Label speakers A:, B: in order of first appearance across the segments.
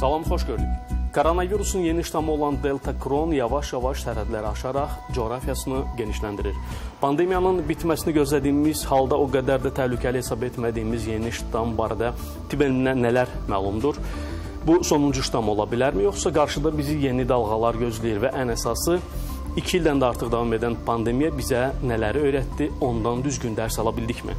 A: Salam, xoş gördük. Koronavirusun yeni ştamı olan Delta Kron yavaş-yavaş sərhədləri aşaraq coğrafiyasını genişləndirir. Pandemiyanın bitməsini gözlədiyimiz halda o qədər də təhlükəli hesab etmədiyimiz yeni ştam barədə tibb elmindən nələr məlumdur? Bu sonuncu ştam ola bilərmi, yoxsa qarşıda bizi yeni dalğalar gözləyir və ən əsası 2 ildən də artıq davam edən pandemiya bizə nələri öyrətdi, ondan düzgün dərs ala bildikmi?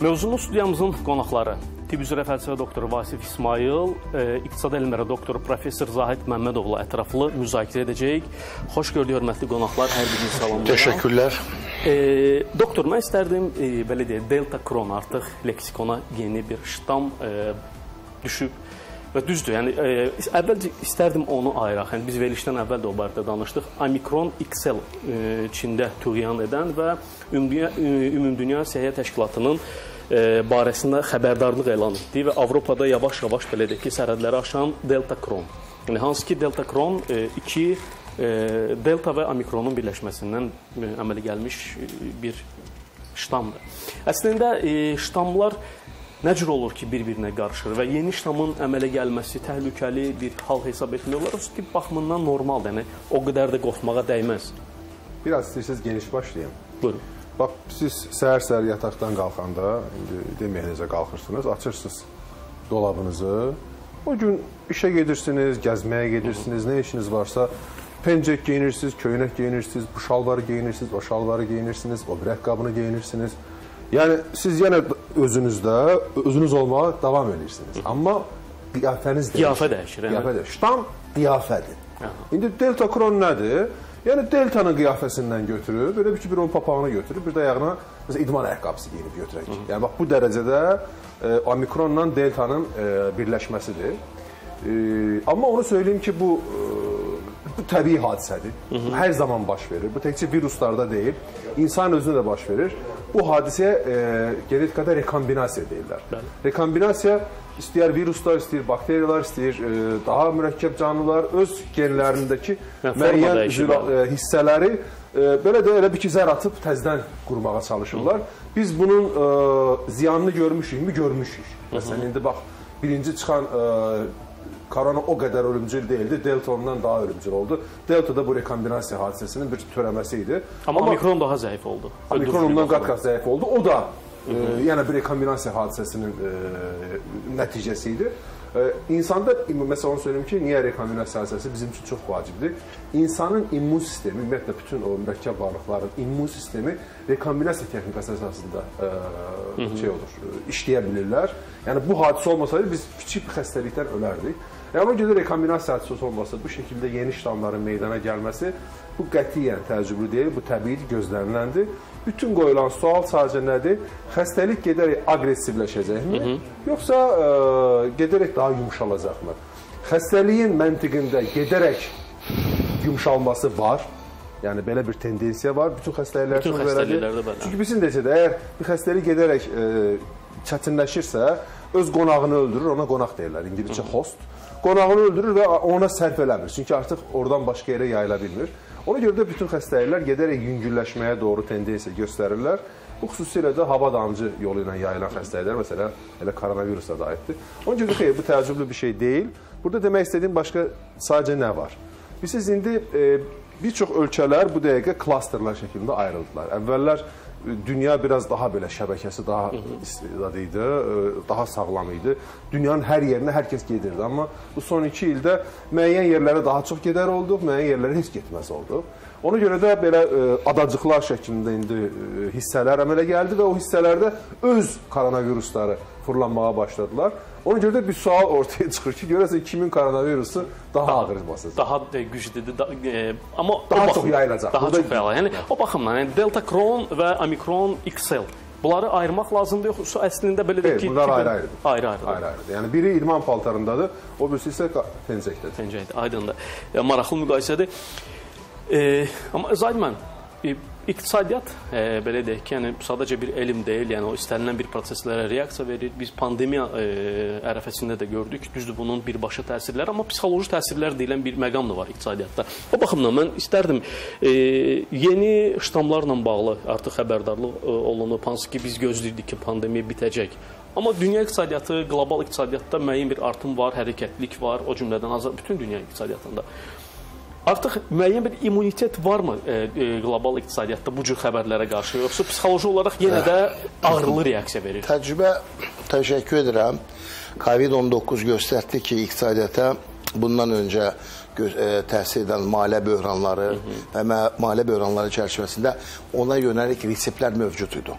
A: Mövzunu studiyamızın qonaqları Tibb üzrə fəlsəfə doktoru Vasif İsmayıl, e, iqtisad elmləri doktoru professor Zahid Məmmədovla ətraflı müzakirə edəcəyik. Xoş gördük hörmətli qonaqlar, hər birinizi salamlayıram.
B: Təşəkkürlər.
A: E, doktor, mən istərdim e, belə deyək, Delta Kron artıq leksikona yeni bir ştam e, düşüb və düzdür. Yəni e, əvvəlcə istərdim onu ayıraq. Yəni biz verilişdən əvvəl də o barədə danışdıq. Omikron XL e, Çində tüğyan edən və Ümumdünya Ümumdünya Səhiyyə Təşkilatının e, barəsində xəbərdarlıq elan etdi və Avropada yavaş-yavaş belə deyək ki, sərhədləri aşan Delta Kron. Yəni hansı ki Delta Kron 2 e, e, Delta və Omikronun birləşməsindən e, əmələ gəlmiş e, bir ştamdır. Əslində e, ştamlar nə cür olur ki, bir-birinə qarışır və yeni ştamın əmələ gəlməsi təhlükəli bir hal hesab etmirlər, yoxsa tibb baxımından normaldır, yəni o qədər də qorxmağa dəyməz.
B: Biraz istəyirsiniz geniş başlayım.
A: Buyurun.
B: Bax, siz səhər-səhər yataqdan qalxanda, indi deməyə necə qalxırsınız, açırsınız dolabınızı. O gün işə gedirsiniz, gəzməyə gedirsiniz, nə işiniz varsa, pencək geyinirsiniz, köynək geyinirsiniz, bu şalvarı geyinirsiniz, o şalvarı geyinirsiniz, o bir ayaqqabını geyinirsiniz. Yəni siz yenə özünüzdə özünüz olmağa davam edirsiniz. Amma qiyafəniz dəyişir.
A: Qiyafə dəyişir.
B: Qiyafə dəyişir. Ştam qiyafədir.
A: Aha.
B: İndi delta kron nədir? Yəni deltanın qiyafəsindən götürüb, belə bir ki, bir onun papağını götürüb, bir də ayağına məsələn idman ayaqqabısı geyinib götürək. Yəni bax bu dərəcədə e, omikronla deltanın e, birləşməsidir. E, amma onu söyləyim ki, bu e, bu təbii hadisədir. Bu hər zaman baş verir. Bu təkcə viruslarda deyil, insan özünə də baş verir. Bu hadisəyə e, genetikada rekombinasiya deyirlər.
A: Bəli.
B: Rekombinasiya istəyər viruslar, istəyir bakteriyalar, istəyir e, daha mürəkkəb canlılar öz genlərindəki
A: Yəni, forma
B: müəyyən
A: dəyişir,
B: züla- e, hissələri e, belə də elə bir ki, zər atıb təzədən qurmağa çalışırlar. Biz bunun e, ziyanını görmüşükmü? Görmüşük. Məsələn, indi bax, birinci çıxan e, korona o qədər ölümcül deyildi, delta ondan daha ölümcül oldu. Delta da bu rekombinasiya hadisəsinin bir törəməsi idi.
A: Amma Omikron daha zəif oldu.
B: Omikron ondan qat-qat zəif oldu. O da e, yəni bir rekombinasiya hadisəsinin e, nəticəsi idi. E, insanda məsələn söyləyim ki, niyə rekombinasiya hadisəsi bizim üçün çox vacibdir? İnsanın immun sistemi, ümumiyyətlə bütün o mürəkkəb varlıqların immun sistemi rekombinasiya texnikası əsasında e, şey olur, e, işləyə bilirlər. Yəni bu hadisə olmasaydı biz kiçik bir xəstəlikdən ölərdik. Yəni ona görə rekombinasiya hadisəsi olması, bu şəkildə yeni ştamların meydana gəlməsi bu qətiyyən təəccüblü deyil, bu təbii gözləniləndir. Bütün qoyulan sual sadəcə nədir? Xəstəlik gedərək aqressivləşəcəkmi, yoxsa ə, gedərək daha yumşalacaqmı? Xəstəliyin məntiqində gedərək yumşalması var. Yəni belə bir tendensiya var. Bütün xəstəliklər
A: Bütün xəstəliklərdə belə.
B: Çünki bizim necədir? Əgər bir xəstəlik gedərək ə, çətinləşirsə, öz qonağını öldürür, ona qonaq deyirlər. İngiliscə host. Qonağını öldürür və ona sərf eləmir. Çünki artıq oradan başqa yerə yayıla bilmir. Ona görə də bütün xəstəliklər gedərək yüngülləşməyə doğru tendensiya göstərirlər. Bu xüsusilə də hava damcı yolu ilə yayılan xəstəliklər, məsələn, elə koronavirusa da aiddir. Ona görə xeyr, bu təəccüblü bir şey deyil. Burada demək istədiyim başqa sadəcə nə var? Bilirsiniz, indi e, bir çox ölkələr bu dəqiqə klasterlər şəklində ayrıldılar. Əvvəllər dünya biraz daha belə şəbəkəsi daha istedadlı idi, e, daha sağlam idi. Dünyanın hər yerinə hər kəs gedirdi, amma bu son 2 ildə müəyyən yerlərə daha çox gedər olduq, müəyyən yerlərə heç getməz olduq. Ona görə də belə e, adacıqlar şəklində indi e, hissələr əmələ gəldi və o hissələrdə öz koronavirusları fırlanmağa başladılar. Ona görə də bir sual ortaya çıxır ki, görəsən kimin koronavirusu daha ağır basacaq.
A: daha e, güclüdür. Da, e, amma
B: Daha
A: o
B: çox
A: baxım-
B: yayılacaq.
A: Daha
B: Burada-
A: çox yayılacaq. Yəni o baxımdan, yəni Delta Kron və Omikron XL bunları ayırmaq lazımdır yoxsa əslində belə deyək ki,
B: bunlar ayrı-ayrıdır.
A: Ayrı-ayrıdır.
B: Ayrı-ayrıdır. Yəni biri idman paltarındadır, o birisi isə pencəkdədir.
A: Təncəkdir, aydındır. Maraqlı müqayisədir. E, amma Zaydman, e, İqtisadiyyat e, belə deyək ki, yəni sadəcə bir elm deyil, yəni o istənilən bir proseslərə reaksiya verir. Biz pandemiya e, ərəfəsində də gördük. Düzdür, bunun birbaşa təsirləri, amma psixoloji təsirlər deyilən bir məqam da var iqtisadiyyatda. O baxımdan mən istərdim e, yeni ştamlarla bağlı artıq xəbərdarlıq e, olunub, hansı ki biz gözləyirdik ki, pandemiya bitəcək. Amma dünya iqtisadiyyatı, qlobal iqtisadiyyatda müəyyən bir artım var, hərəkətlilik var, o cümlədən bütün dünya iqtisadiyyatında. Artıq müəyyən bir immunitet varmı e, e, qlobal iqtisadiyyatda bu cür xəbərlərə qarşı, yoxsa psixoloji olaraq yenə də ağrılı reaksiya verir?
C: Təcrübə təşəkkür edirəm. Covid-19 göstərdi ki, iqtisadiyyata bundan öncə e, təsir edən maliyyə böhranları Hı -hı. və maliyyə böhranları çərçivəsində ona yönəlik reseptlər mövcud idi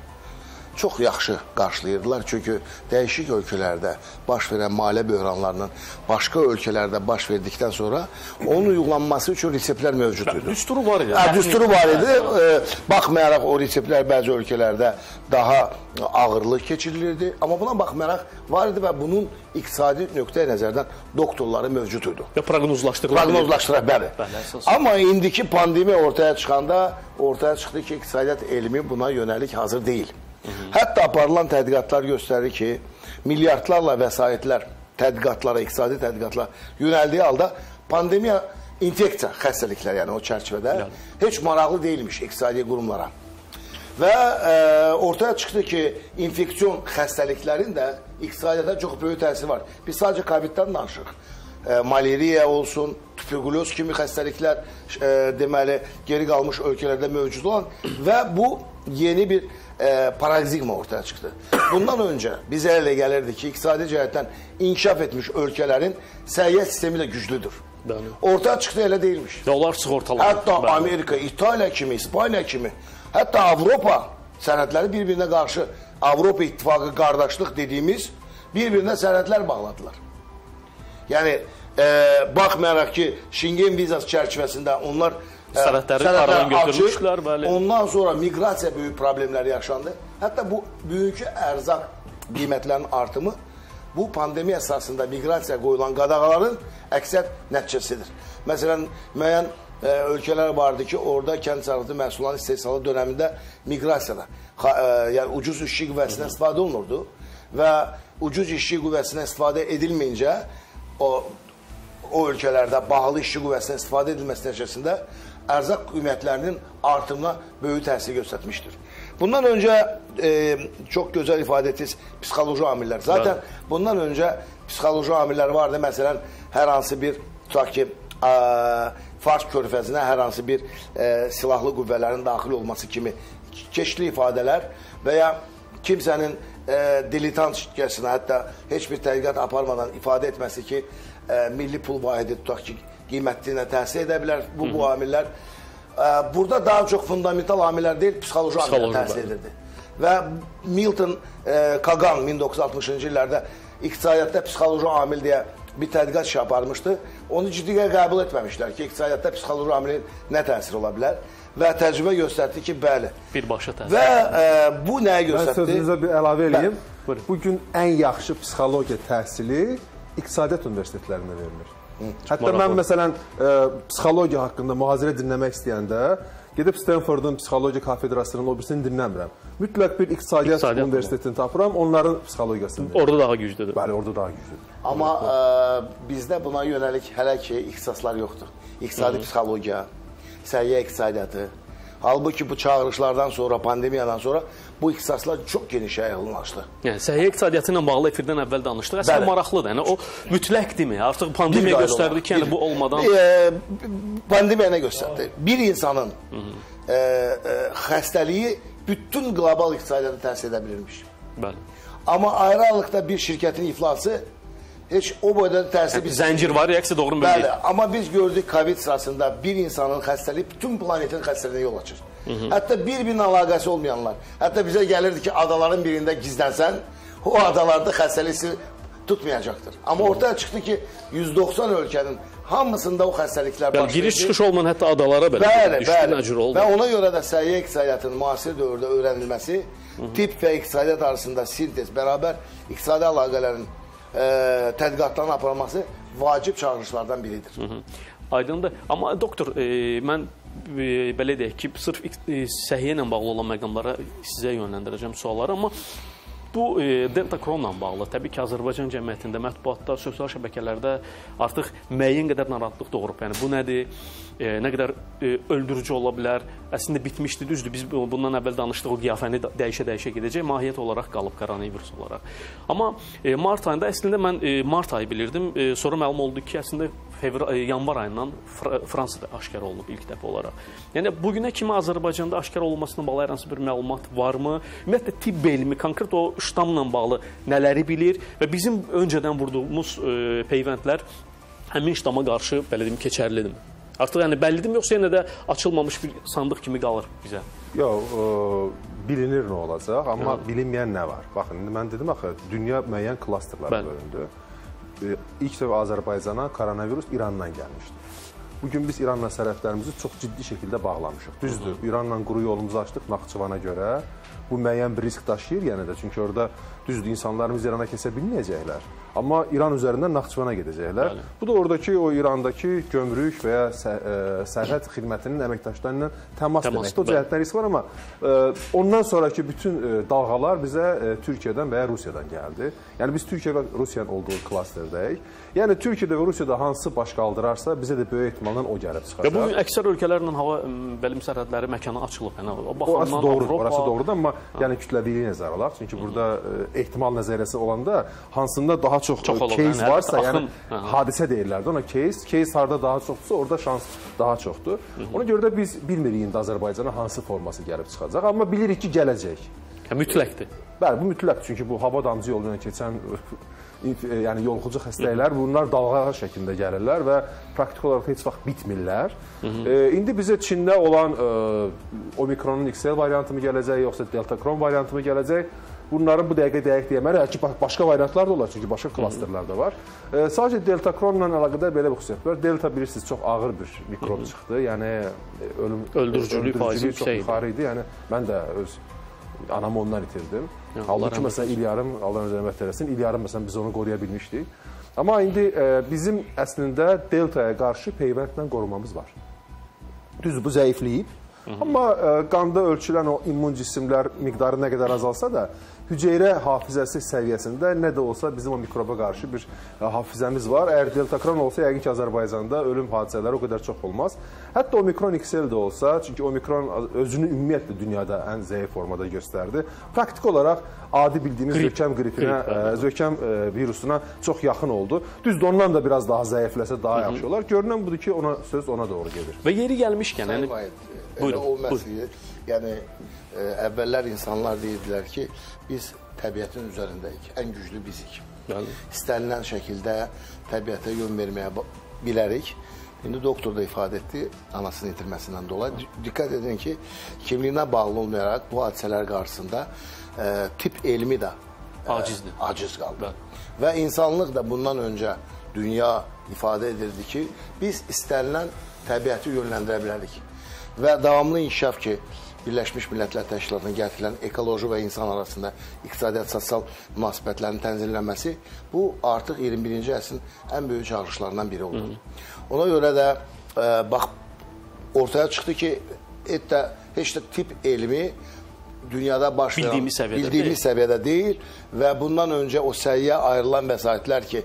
C: çox yaxşı qarşılayırdılar. Çünki dəyişik ölkələrdə baş verən maliyyə böhranlarının başqa ölkələrdə baş verdikdən sonra onun uyğulanması üçün reseptlər mövcud idi.
A: Düsturu var idi.
C: Hə, düsturu var idi. E, baxmayaraq o reseptlər bəzi ölkələrdə daha ağırlı keçirilirdi. Amma buna baxmayaraq var idi və bunun iqtisadi nöqteyi nəzərdən doktorları mövcud idi.
A: Və proqnozlaşdırılır.
C: Proqnozlaşdırır, bəli. bəli Amma indiki pandemiya ortaya çıxanda ortaya çıxdı ki, iqtisadiyyat elmi buna yönəlik hazır deyil. Hətta aparılan tədqiqatlar göstərir ki, milyardlarla vəsaitlər tədqiqatlara, iqtisadi tədqiqatlara yönəldiyi halda pandemiya infeksiya xəstəliklər, yəni o çərçivədə yəni. heç maraqlı deyilmiş iqtisadi qurumlara. Və e, ortaya çıxdı ki, infeksion xəstəliklərin də iqtisadiyyata çox böyük təsiri var. Biz sadəcə COVID-dən danışırıq. E, malariya olsun, tuberkuloz kimi xəstəliklər e, deməli geri qalmış ölkələrdə mövcud olan və bu yeni bir e, parazigma ortaya çıxdı. Bundan öncə bizə elə gəlirdi ki, iqtisadi cəhətdən inkişaf etmiş ölkələrin səhiyyə sistemi də güclüdür. Bəli. Ortaya çıxdı elə deyilmiş.
A: Və onlar sığortalanır.
C: Hətta Bəli. Amerika, İtaliya kimi, İspaniya kimi, hətta Avropa sənədləri bir-birinə qarşı Avropa İttifaqı qardaşlıq dediyimiz bir-birinə sənədlər bağladılar. Yəni e, baxmayaraq ki, Şengen vizası çərçivəsində onlar
A: sənədləri aradan götürmüşlər, bəli.
C: Ondan sonra miqrasiya böyük problemlər yaşandı. Hətta bu bugünkü ərzaq qiymətlərinin artımı bu pandemiya əsasında miqrasiya qoyulan qadağaların əksər nəticəsidir. Məsələn, müəyyən e, ölkələr vardı ki, orada kənd təsərrüfatı məhsullarının istehsalı dövründə miqrasiyada, e, yəni ucuz işçi qüvvəsindən istifadə olunurdu və ucuz işçi qüvvəsindən istifadə edilməyincə o o ölkələrdə bahalı işçi qüvvəsindən istifadə edilməsi nəticəsində ərzaq qiymətlərinin artımına böyük təsir göstərmişdir. Bundan öncə e, çox gözəl ifadə etdiniz psixoloji amillər. Zaten Bəli. bundan öncə psixoloji amillər vardı. Məsələn, hər hansı bir tutaq ki, ə, Fars körfəzinə hər hansı bir ə, silahlı qüvvələrin daxil olması kimi keçli ifadələr və ya kimsənin ə, diletant şirkəsinə hətta heç bir tədqiqat aparmadan ifadə etməsi ki, ə, milli pul vahidi tutaq ki, qiymətliyinə təsir edə bilər bu, bu amillər. Burada daha çox fundamental amillər deyil, psixoloji amillər təsir edirdi. Və Milton Kagan 1960-cı illərdə iqtisadiyyatda psixoloji amil deyə bir tədqiqat iş aparmışdı. Onu ciddiyə qəbul etməmişlər ki, iqtisadiyyatda psixoloji amilin nə təsiri ola bilər və təcrübə göstərdi ki, bəli.
A: Birbaşa təsir.
C: Və ə, bu nəyə göstərdi?
B: Mən sözünüzə bir əlavə eləyim. Bu gün ən yaxşı psixologiya təhsili iqtisadiyyat universitetlərində verilir. Hətta maraqlı. mən məsələn ə, e, psixologiya haqqında mühazirə dinləmək istəyəndə gedib Stanfordun psixologiya kafedrasının o birisini dinləmirəm. Mütləq bir iqtisadiyyat, iqtisadiyyat universitetini tapıram, onların psixologiyasını.
A: Orada daha güclüdür.
B: Bəli, orada daha güclüdür.
C: Amma ə, e, bizdə buna yönəlik hələ ki ixtisaslar yoxdur. İqtisadi Hı -hı. psixologiya, səhiyyə iqtisadiyyatı, Halbuki bu çağırışlardan sonra, pandemiyadan sonra bu ixtisaslar çox geniş yayılmışdı.
A: Yəni səhiyyə iqtisadiyyatı ilə bağlı efirdən əvvəl danışdıq. Əslində maraqlıdır. Yəni o mütləqdirmi? Artıq pandemiya göstərdi ki, yəni bu olmadan
C: e, pandemiya nə göstərdi? Bir insanın e, e, xəstəliyi bütün qlobal iqtisadiyyata təsir edə bilirmiş.
A: Bəli.
C: Amma ayrı-ayrılıqda bir şirkətin iflası heç o boyda təsir
A: biz zəncir var, reaksiya doğru
C: mu? Bəli, amma biz gördük Covid sırasında bir insanın xəstəliyi bütün planetin xəstəliyinə yol açır. Hı -hı. Hətta bir-birinin əlaqəsi olmayanlar. Hətta bizə gəlirdi ki, adaların birində gizlənsən, o adalarda xəstəlik tutmayacaqdır. Amma ortaya çıxdı ki, 190 ölkənin hamısında o xəstəliklər baş verdi.
A: Giriş çıxış olmayan hətta adalara belə
C: bəli, düşdü, bəli. Və ona görə də səhiyyə iqtisadiyyatının müasir dövrdə öyrənilməsi, Hı -hı. tip və iqtisadiyyat arasında sintez, bərabər iqtisadi əlaqələrin e, tədqiqatların aparılması vacib çağırışlardan biridir. Hı -hı.
A: Aydındır. Amma doktor, e, mən e, belə deyək ki, sırf e, səhiyyə ilə bağlı olan məqamlara sizə yönləndirəcəm sualları, amma Bu e, Delta Kronla bağlı təbii ki, Azərbaycan cəmiyyətində, mətbuatda, sosial şəbəkələrdə artıq müəyyən qədər narahatlıq doğurub. Yəni bu nədir? E, nə qədər e, öldürücü ola bilər? Əslində bitmişdi, düzdür. Biz bundan əvvəl danışdıq, o qiyafəni dəyişə-dəyişə gedəcək, mahiyyət olaraq qalıb koronavirus olaraq. Amma e, mart ayında əslində mən e, mart ayı bilirdim. E, sonra məlum oldu ki, əslində fevral e, yanvar ayından Fr Fransada aşkar olunub ilk dəfə olaraq. Yəni bu günə kimi Azərbaycanda aşkar olunmasına bağlı hər hansı bir məlumat varmı? Ümumiyyətlə tibb elmi konkret o ştamla bağlı nələri bilir və bizim öncədən vurduğumuz e, peyvəndlər həmin ştama qarşı belə deyim keçərlidir. Artıq yəni bəllidir yoxsa yenə də açılmamış bir sandıq kimi qalır bizə?
B: Yox, bilinir nə olacaq, amma Hı. bilinməyən nə var? Baxın, indi mən dedim axı, dünya müəyyən klasterlara bölündü. E, ilk dəfə Azərbaycana koronavirus İrandan gəlmişdi. Bu gün biz İranla sərhədlərimizi çox ciddi şəkildə bağlamışıq. Düzdür, İranla quru yolumuzu açdıq Naxçıvana görə. Bu müəyyən bir risk daşıyır yenə də. Çünki orada düzdür, insanlarımız İrana kəsə bilməyəcəklər. Amma İran üzərindən Naxçıvana gedəcəklər. Bəli. Bu da oradakı o İrandakı gömrük və ya sə, ə, e, sərhəd xidmətinin əməkdaşları ilə təmas, təmas deməkdir. O cəhətdən risk var, amma ə, e, ondan sonraki bütün ə, e, dalğalar bizə ə, Türkiyədən və ya Rusiyadan gəldi. Yəni biz Türkiyə və Rusiyanın olduğu klasterdəyik. Yəni Türkiyədə və Rusiyada hansı baş qaldırarsa, bizə də böyük ehtimalla o gəlib çıxacaq.
A: Və bu gün əksər ölkələrlə hava belə sərhədləri məkanı açılıb. Yəni o
B: baxımdan orası doğrudur, Avropa... orası doğrudur, amma hə. yəni kütləviliyi nəzərə alaq. Çünki burada ə, ehtimal nəzəriyyəsi olanda hansında daha çox, çox olur, case yəni, varsa, axın, yəni hə. hadisə deyirlər ona case. Case harda daha çoxdursa, orada şans daha çoxdur. Hı -hı. Ona görə də biz bilmirik indi Azərbaycana hansı forması gəlib çıxacaq, amma bilirik ki, gələcək.
A: Hə, mütləqdir.
B: Bəli, bu mütləqdir. Çünki bu hava damcı yolu ilə keçən yəni yoluxucu xəstəliklər bunlar dalğa şəklində gəlirlər və praktik olaraq heç vaxt bitmirlər. Hı -hı. E, indi bizə Çində olan e, Omikronun XL variantı mı gələcək, yoxsa Delta Kron variantı mı gələcək? Bunların bu dəqiqə dəqiq deyəmərəm. Ki, başqa variantlar da olar, çünki başqa klasterlər də var. E, sadəcə Delta Kronla əlaqədar belə bir xüsusiyyət var. Delta bilirsiniz çox ağır bir mikrob çıxdı. Yəni ölüm
A: öldürücülük faizi
B: yuxarı idi. Yəni mən də öz anamı ondan itirdim. Yəni, Halbuki məsələn il yarım Allah rəhmət eləsin, il yarım məsələn biz onu qoruya bilmişdik. Amma indi e, bizim əslində deltaya qarşı peyvəndlə qorumamız var. Düz bu zəifləyib. Hı -hı. Amma e, qanda ölçülən o immun cisimlər miqdarı nə qədər azalsa da hüceyrə hafizəsi səviyyəsində nə də olsa bizim o mikroba qarşı bir e, hafizəmiz var. Əgər deltakron olsa, yəqin ki, Azərbaycanda ölüm hadisələri o qədər çox olmaz. Hətta omikron XL də olsa, çünki omikron özünü ümumiyyətlə dünyada ən zəif formada göstərdi. Praktik olaraq adi bildiyimiz Grip. zökəm qripinə, ə, zökəm virusuna çox yaxın oldu. Düzdür, ondan da biraz daha zəifləsə daha yaxşı olar. Görünən budur ki, ona söz ona doğru gedir.
A: Və yeri gəlmişkən, yəni
C: buyurun, o məsələyə, yəni ə, əvvəllər insanlar deyirdilər ki, biz təbiətin üzərindəyik, ən güclü bizik. Bəli. İstənilən şəkildə təbiətə yön verməyə bilərik. İndi doktor da ifadə etdi anasını itirməsindən dolayı. Diqqət edin ki, kimliyinə bağlı olmayaraq bu hadisələr qarşısında ə, tip elmi də
A: ə, acizdir.
C: Aciz qaldı. Bəli. Və insanlıq da bundan öncə dünya ifadə edirdi ki, biz istənilən təbiəti yönləndirə bilərik. Və davamlı inkişaf ki, Birləşmiş Millətlər Təşkilatının gətirilən ekoloji və insan arasında iqtisadiyyat sosial münasibətlərin tənzimlənməsi bu artıq 21-ci əsrin ən böyük çağırışlarından biri oldu. Ona görə də e, bax ortaya çıxdı ki, hətta heç də tip elmi dünyada başlayan
A: bildiyimiz səviyyədə,
C: bildiyimiz deyil. səviyyədə deyil və bundan öncə o səyyə ayrılan vəsaitlər ki,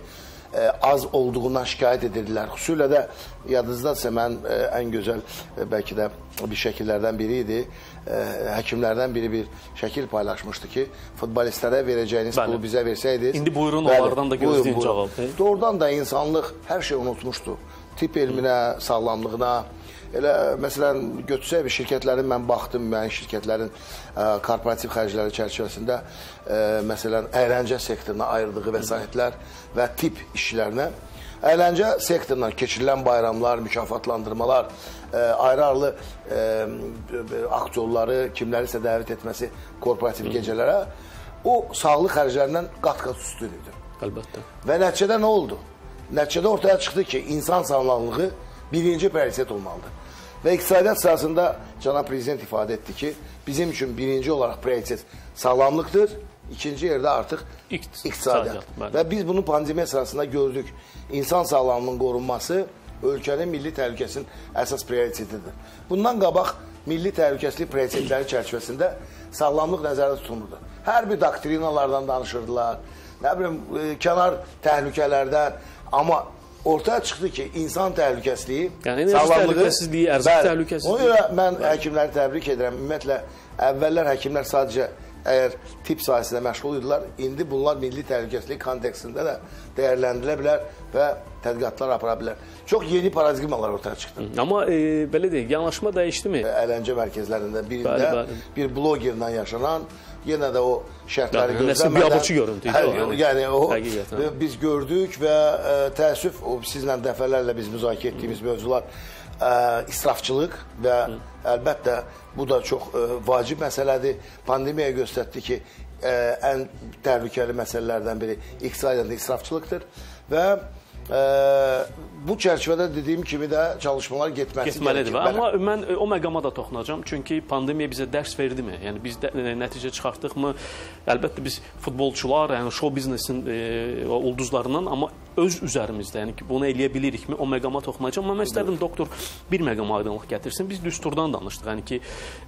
C: e, az olduğundan şikayət edirdilər. Xüsusilə də yadınızdadsa mən e, ən gözəl e, bəlkə də bir şəkillərdən biri idi. E, həkimlərdən biri bir şəkil paylaşmışdı ki, futbolistlərə verəcəyiniz Bəli. pulu bizə versəydiniz.
A: İndi buyurun bəli, onlardan da gözləyin cavab.
C: Doğrudan da insanlıq hər şey unutmuşdu. Tip elminə, sağlamlığına, Elə məsələn götürsək bir şirkətlərin mən baxdım, müəyyən şirkətlərin ə, korporativ xərcləri çərçivəsində ə, məsələn əyləncə sektoruna ayırdığı vəsaitlər və tip işlərinə əyləncə sektorundan keçirilən bayramlar, mükafatlandırmalar, ayrı-ayrı aktyorları, kimlərisə dəvət etməsi korporativ gecələrə o sağlıq xərclərindən qat-qat üstün idi.
A: Əlbəttə.
C: Və nəticədə nə oldu? Nəticədə ortaya çıxdı ki, insan sağlamlığı birinci prioritet olmalıdır. Və iqtisadiyyat sahəsində cənab prezident ifadə etdi ki, bizim üçün birinci olaraq prioritet sağlamlıqdır, ikinci yerdə artıq iqtisadiyyat. Və biz bunu pandemiya sırasında gördük. İnsan sağlamlığının qorunması ölkənin milli təhlükəsinin əsas prioritetidir. Bundan qabaq milli təhlükəsizlik prioritetləri çərçivəsində sağlamlıq nəzərdə tutulurdu. Hər bir doktrinalardan danışırdılar. Nə bilim, e, kənar təhlükələrdən, amma ortaya çıxdı ki, insan təhlükəsizliyi,
A: Yəni enerji təhlükəsizliyi, ərzaq
C: Bəli.
A: təhlükəsizliyi.
C: Ona görə mən həkimləri təbrik edirəm. Ümumiyyətlə əvvəllər həkimlər sadəcə əgər tibb sahəsində məşğul idilər, indi bunlar milli təhlükəsizlik kontekstində də dəyərləndirilə bilər və tədqiqatlar apara bilər. Çox yeni paradigmalar ortaya çıxdı.
A: Amma e, belə deyək, yanaşma dəyişdimi?
C: Əyləncə mərkəzlərində birində
A: Bəli, bəli.
C: bir blogerlə yaşanan, yenə də o şərtləri
A: Yəni, nəsə
C: gözləmədən
A: biabırçı görüntü idi
C: Hə,
A: o, yəni.
C: yəni o
A: Həqiqətən.
C: və biz gördük və ə, təəssüf o sizlə dəfələrlə biz müzakirə etdiyimiz mövzular ə, israfçılıq və əlbəttə bu da çox ə, vacib məsələdir. Pandemiya göstərdi ki, ə, ən təhlükəli məsələlərdən biri iqtisadiyyatda israfçılıqdır və bu çərçivədə dediyim kimi də çalışmalar getməsi
A: Getməlidir.
C: Bəli.
A: Amma mən o məqama da toxunacağam. Çünki pandemiya bizə dərs verdimi? Yəni biz də, e, nəticə çıxartdıqmı? Əlbəttə biz futbolçular, yəni show biznesin e, ulduzlarından, amma öz üzərimizdə, yəni ki, bunu eləyə bilirikmi? O məqama toxunacağam. Amma mən istərdim doktor bir məqama aydınlıq gətirsin. Biz düsturdan danışdıq. Yəni ki,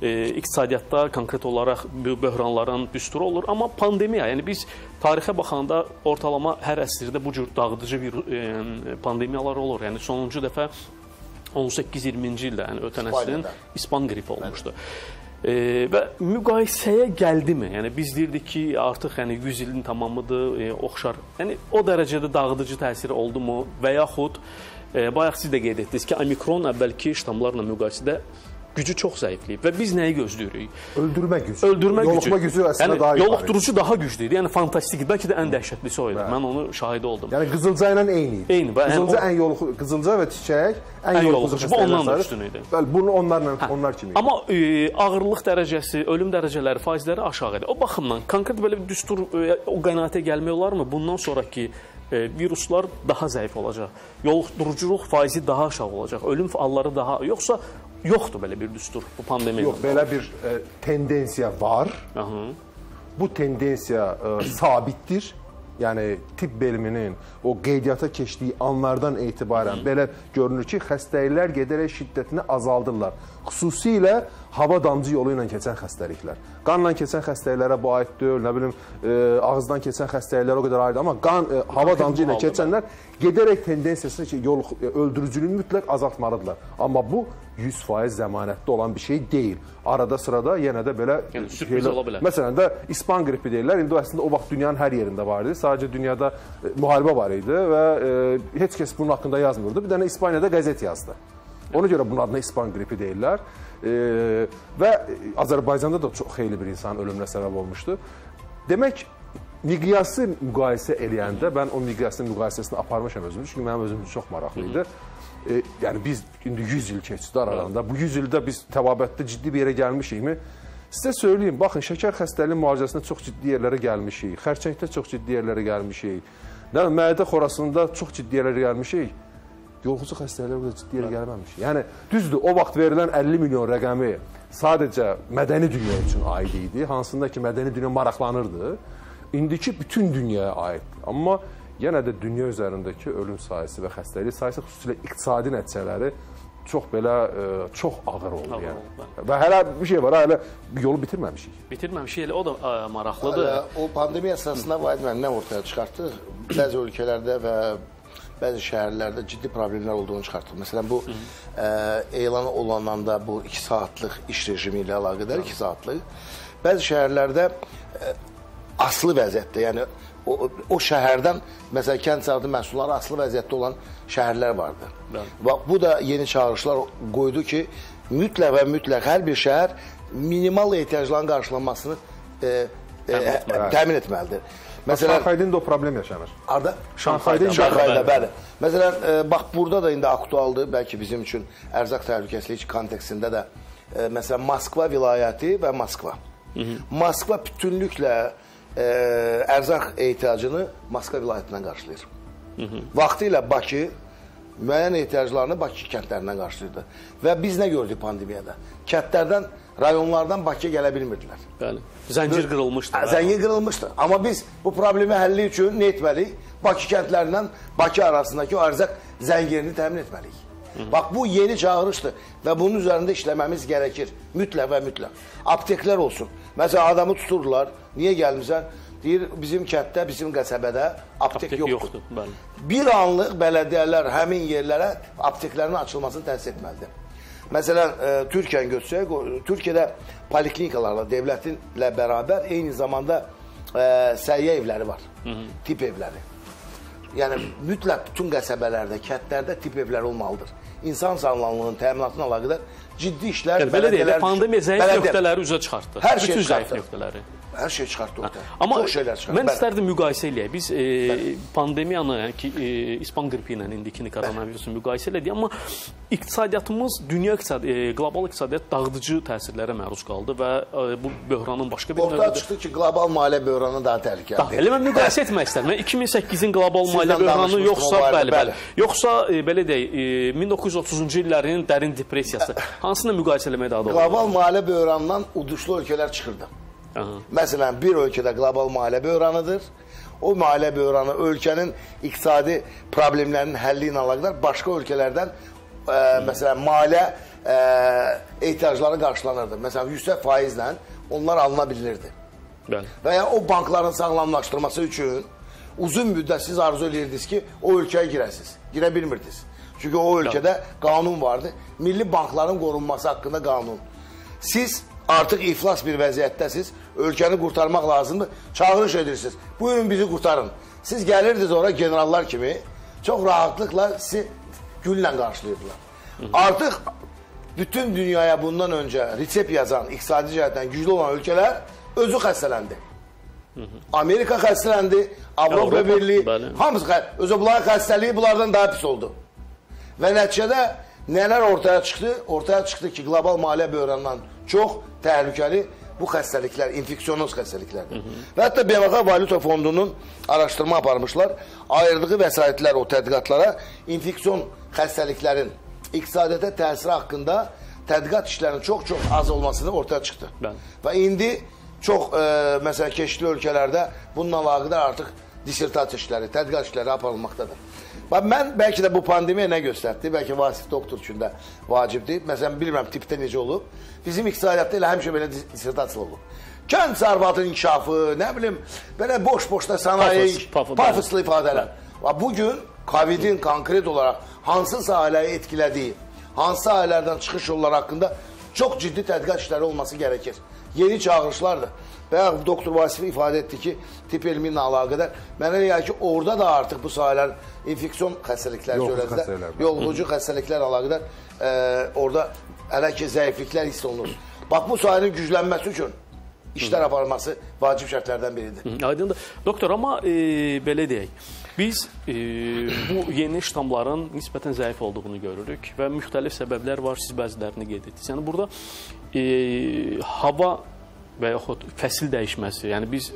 A: e, iqtisadiyyatda konkret olaraq bu böhranların düsturu olur, amma pandemiya, yəni biz tarixə baxanda ortalama hər əsrdə bu cür dağıdıcı bir e, pandemiyalar olur. Yəni sonuncu dəfə 18-20-ci ildə, yəni ötən əsrin. İspan qripi olmuşdu. E, və müqayisəyə gəldimi? Yəni biz deyirdik ki, artıq yəni 100 ilin tamamıdır, e, oxşar. Yəni o dərəcədə dağıdıcı təsiri oldumu və yaxud e, bayaq siz də qeyd etdiniz ki, omikron əvvəlki ştamlarla müqayisədə gücü çox zəifləyib və biz nəyi gözləyirik?
B: Öldürmə gücü.
A: Öldürmə gücü.
B: Yoluxma gücü əslində
A: yəni,
B: daha yuxarı.
A: Yoluxdurucu daha güclü idi. Yəni fantastik. Bəlkə də ən dəhşətlisi o idi. Mən onu şahidi oldum.
B: Yəni qızılca ilə eyni idi.
A: Eyni,
B: Qızılca
A: yəni o-
B: ən yoluxu qızılca və çiçək ən,
A: Ən
B: yoluxucu.
A: Bu ondan da üstün idi.
B: Bəli, bunu onlarla onlar kimi. idi.
A: Amma e, ağırlıq dərəcəsi, ölüm dərəcələri, faizləri aşağı idi. O baxımdan konkret belə bir düstur e, o qənaətə gəlmək olarmı? Bundan sonrakı e, viruslar daha zəif olacaq. Yoluxduruculuq faizi daha aşağı olacaq. Ölüm halları daha yoxsa yoxdur belə bir düstur bu pandemiya.
B: Yox, belə bir e, tendensiya var.
A: Aha.
B: Bu tendensiya e, sabitdir. Yəni tibb elminin o qeydiyyata keçdiyi anlardan etibarən belə görünür ki, xəstəliklər gedərək şiddətini azaldırlar. Xüsusilə hava damcı yolu ilə keçən xəstəliklər. Qanla keçən xəstəliklərə bu aid deyil, nə bilim, e, ağızdan keçən xəstəliklərə o qədər aid, amma qan e, hava damcı ilə keçənlər gedərək tendensiyası ki, yol e, öldürücülüyünü mütləq azaltmalıdırlar. Amma bu 100% zəmanətli olan bir şey deyil. Arada sırada yenə də belə
A: Yəni sürpriz ola bilər.
B: Məsələn də İspan qripi deyirlər. İndi əslində o vaxt dünyanın hər yerində var idi. Sadəcə dünyada e, müharibə var idi və e, heç kəs bunun haqqında yazmırdı. Bir dənə İspaniyada qəzet yazdı. Ona görə bunun adına İspan qripi deyirlər. Və Azərbaycanda da çox xeyli bir insan ölümünə səbəb olmuşdu. Demək miqyası müqayisə eləyəndə mən o miqyasın müqayisəsini aparmışam özüm. Çünki mənim özüm üçün çox maraqlı idi. E, yəni biz indi 100 il keçdi aralarında. Bu 100 ildə biz təbabətdə ciddi bir yerə gəlmişikmi? Sizə söyləyim, baxın, şəkər xəstəliyi müalicəsində çox ciddi yerlərə gəlmişik. Xərçəngdə çox ciddi yerlərə gəlmişik. Nə mədə xorasında çox ciddi yerlərə gəlmişik. Yoluxucu xəstəliklərə qədər ciddi yerə gəlməmişik. Yəni düzdür, o vaxt verilən 50 milyon rəqəmi sadəcə mədəni dünya üçün aid idi, hansında ki, mədəni dünya maraqlanırdı. İndiki bütün dünyaya aiddir. Amma yenə də dünya üzərindəki ölüm sayısı və xəstəlik sayısı xüsusilə iqtisadi nəticələri çox belə e, çox ağır oldu
A: Ağır
B: yəni.
A: oldu,
B: Və hələ bir şey var, hələ yolu bitirməmişik.
A: Bitirməmişik elə o da ə, maraqlıdır.
C: Hələ O pandemiya əsasında Vahid müəllim nə ortaya çıxartdı? Bəzi ölkələrdə və bəzi şəhərlərdə ciddi problemlər olduğunu çıxartdı. Məsələn bu ə, elan olunanda bu 2 saatlıq iş rejimi ilə əlaqədar 2 saatlıq bəzi şəhərlərdə ə, asılı vəziyyətdə, yəni o, o şəhərdən məsələn kənd təsərrüfatı məhsulları asılı vəziyyətdə olan şəhərlər vardı. Bax bu da yeni çağırışlar qoydu ki, mütləq və mütləq hər bir şəhər minimal ehtiyacların qarşılanmasını e, e,
A: Təmin etməlidir.
C: Məsələn,
B: Şanxayda da o problem yaşanır.
C: Arda
B: Şanxayda
C: Şanxayda bəli. Məsələn, e, bax burada da indi aktualdır, bəlkə bizim üçün ərzaq təhlükəsizliyi kontekstində də e, məsələn Moskva vilayəti və Moskva. Moskva bütünlüklə e, ərzaq ehtiyacını Moskva vilayətindən qarşılayır. Vaxtilə Bakı müəyyən ehtiyaclarını Bakı kəndlərindən qarşılayırdı. Və biz nə gördük pandemiyada? Kəndlərdən, rayonlardan Bakıya gələ bilmirdilər.
A: Bəli. Zəncir qırılmışdı.
C: Zəngin qırılmışdı. Amma biz bu problemi həlli üçün nə etməliyik? Bakı kəndlərindən Bakı arasındakı o ərzaq zəngirini təmin etməliyik. Bax bu yeni çağırışdır və bunun üzərində işləməmiz gərəkir. Mütləq və mütləq. Apteklər olsun. Məsələn adamı tuturlar. Niyə gəlmisən? Deyir bizim kənddə, bizim qəsəbədə aptek,
A: Aptek
C: yoxdur.
A: yoxdur, bəli.
C: Bir anlıq bələdiyyələr həmin yerlərə apteklərin açılmasını təsir etməlidir. Məsələn, e, Türkiyəni götürsək, Türkiyədə poliklinikalarla, dövlətinlə bərabər eyni zamanda e, səhiyyə evləri var. Tip evləri. Yəni mütləq bütün qəsəbələrdə, kəndlərdə tip evləri olmalıdır. İnsan sağlamlığının təminatına əlaqədar ciddi işlər
A: Yəni belə deyək, pandemiya zəif nöqtələri üzə çıxartdı.
C: Hər şey
A: Bütün zəif nöqtələri.
C: Hər şey çıxartdı ortaya.
A: Amma
C: Çox şeylər çıxartdı.
A: mən
C: Bəli.
A: istərdim müqayisə eləyək. Biz e, pandemiyanı, yəni ki, e, İspan qripi ilə indikini koronavirusu müqayisə elədik, amma iqtisadiyyatımız dünya iqtisad, e, qlobal iqtisadiyyat dağıdıcı təsirlərə məruz qaldı və e, bu böhranın başqa bir
C: Ortaya
A: növüdür.
C: çıxdı ki, qlobal maliyyə böhranı daha təhlükəlidir.
A: elə mən müqayisə etmək istərdim. Mən 2008-in qlobal maliyyə böhranı yoxsa bəli, bəli.
C: bəli.
A: Yoxsa e, belə deyək, e, 1930-cu illərin dərin depressiyası. Hansını müqayisə eləmək daha doğru?
C: Qlobal maliyyə böhranından uduşlu ölkələr çıxırdı.
A: Aha.
C: Məsələn, bir ölkədə qlobal maliyyə böhranıdır. O maliyyə böhranı ölkənin iqtisadi problemlərinin həlli ilə əlaqədar başqa ölkələrdən ə, məsələn maliyyə ə, ehtiyacları qarşılanırdı. Məsələn, yüksək faizlə onlar alına bilirdi.
A: Bəli.
C: Və ya o bankların sağlamlaşdırması üçün uzun müddət siz arzu edirdiniz ki, o ölkəyə girəsiniz. Girə bilmirdiniz. Çünki o ölkədə qanun vardı. Milli bankların qorunması haqqında qanun. Siz artıq iflas bir vəziyyətdəsiz. Ölkəni qurtarmaq lazımdır. Çağırış edirsiniz. Buyurun bizi qurtarın. Siz gəlirdiniz ora generallar kimi çox rahatlıqla sizi güllə qarşılayırdılar. Artıq bütün dünyaya bundan öncə resept yazan, iqtisadi cəhətdən güclü olan ölkələr özü xəstələndi. Amerika xəstələndi, Avropa, Birliyi, hamısı özü bunların xəstəliyi bunlardan daha pis oldu. Və nəticədə nələr ortaya çıxdı? Ortaya çıxdı ki, qlobal maliyyə böhranından çox təhlükəli bu xəstəliklər, infeksionoz xəstəliklərdir. Və hətta BMX Valyuta Fondunun araşdırma aparmışlar. Ayırdığı vəsaitlər o tədqiqatlara infeksion xəstəliklərin iqtisadiyyata təsiri haqqında tədqiqat işlərinin çox-çox az olmasını ortaya çıxdı.
A: Bəli.
C: Və indi çox e, məsələn keçdi ölkələrdə bununla əlaqədar artıq dissertasiya işləri, tədqiqat işləri aparılmaqdadır. Bax mən bəlkə də bu pandemiya nə göstərdi? Bəlkə Vasif doktor üçün də vacibdir. Məsələn bilmirəm tipdə necə olub. Bizim iqtisadiyyatda elə həmişə belə dis- dissertasiya olub. Kənd sərvatının inkişafı, nə bilim, belə boş-boşda sənaye,
A: Pafos, pafos,
C: pafoslu ifadələr. Və bu gün Covidin konkret olaraq hansı sahələri etkilədiyi, hansı sahələrdən çıxış yolları haqqında çox ciddi tədqiqat işləri olması gərəkir. Yeni çağırışlardır. Və doktor Vasif ifadə etdi ki, tip elmi ilə əlaqədar mənə elə gəlir ki, orada da artıq bu sahələr infeksion xəstəliklər
B: var.
C: yoluxucu xəstəliklər əlaqədar e, orada hələ ki zəifliklər hiss olunur. Bax bu sahənin güclənməsi üçün işlər aparılması vacib şərtlərdən biridir.
A: Aydındır. Doktor, amma e, belə deyək. Biz e, bu yeni ştamların nisbətən zəif olduğunu görürük və müxtəlif səbəblər var, siz bəzilərini qeyd etdiniz. Yəni burada e, hava və yaxud fəsil dəyişməsi, yəni biz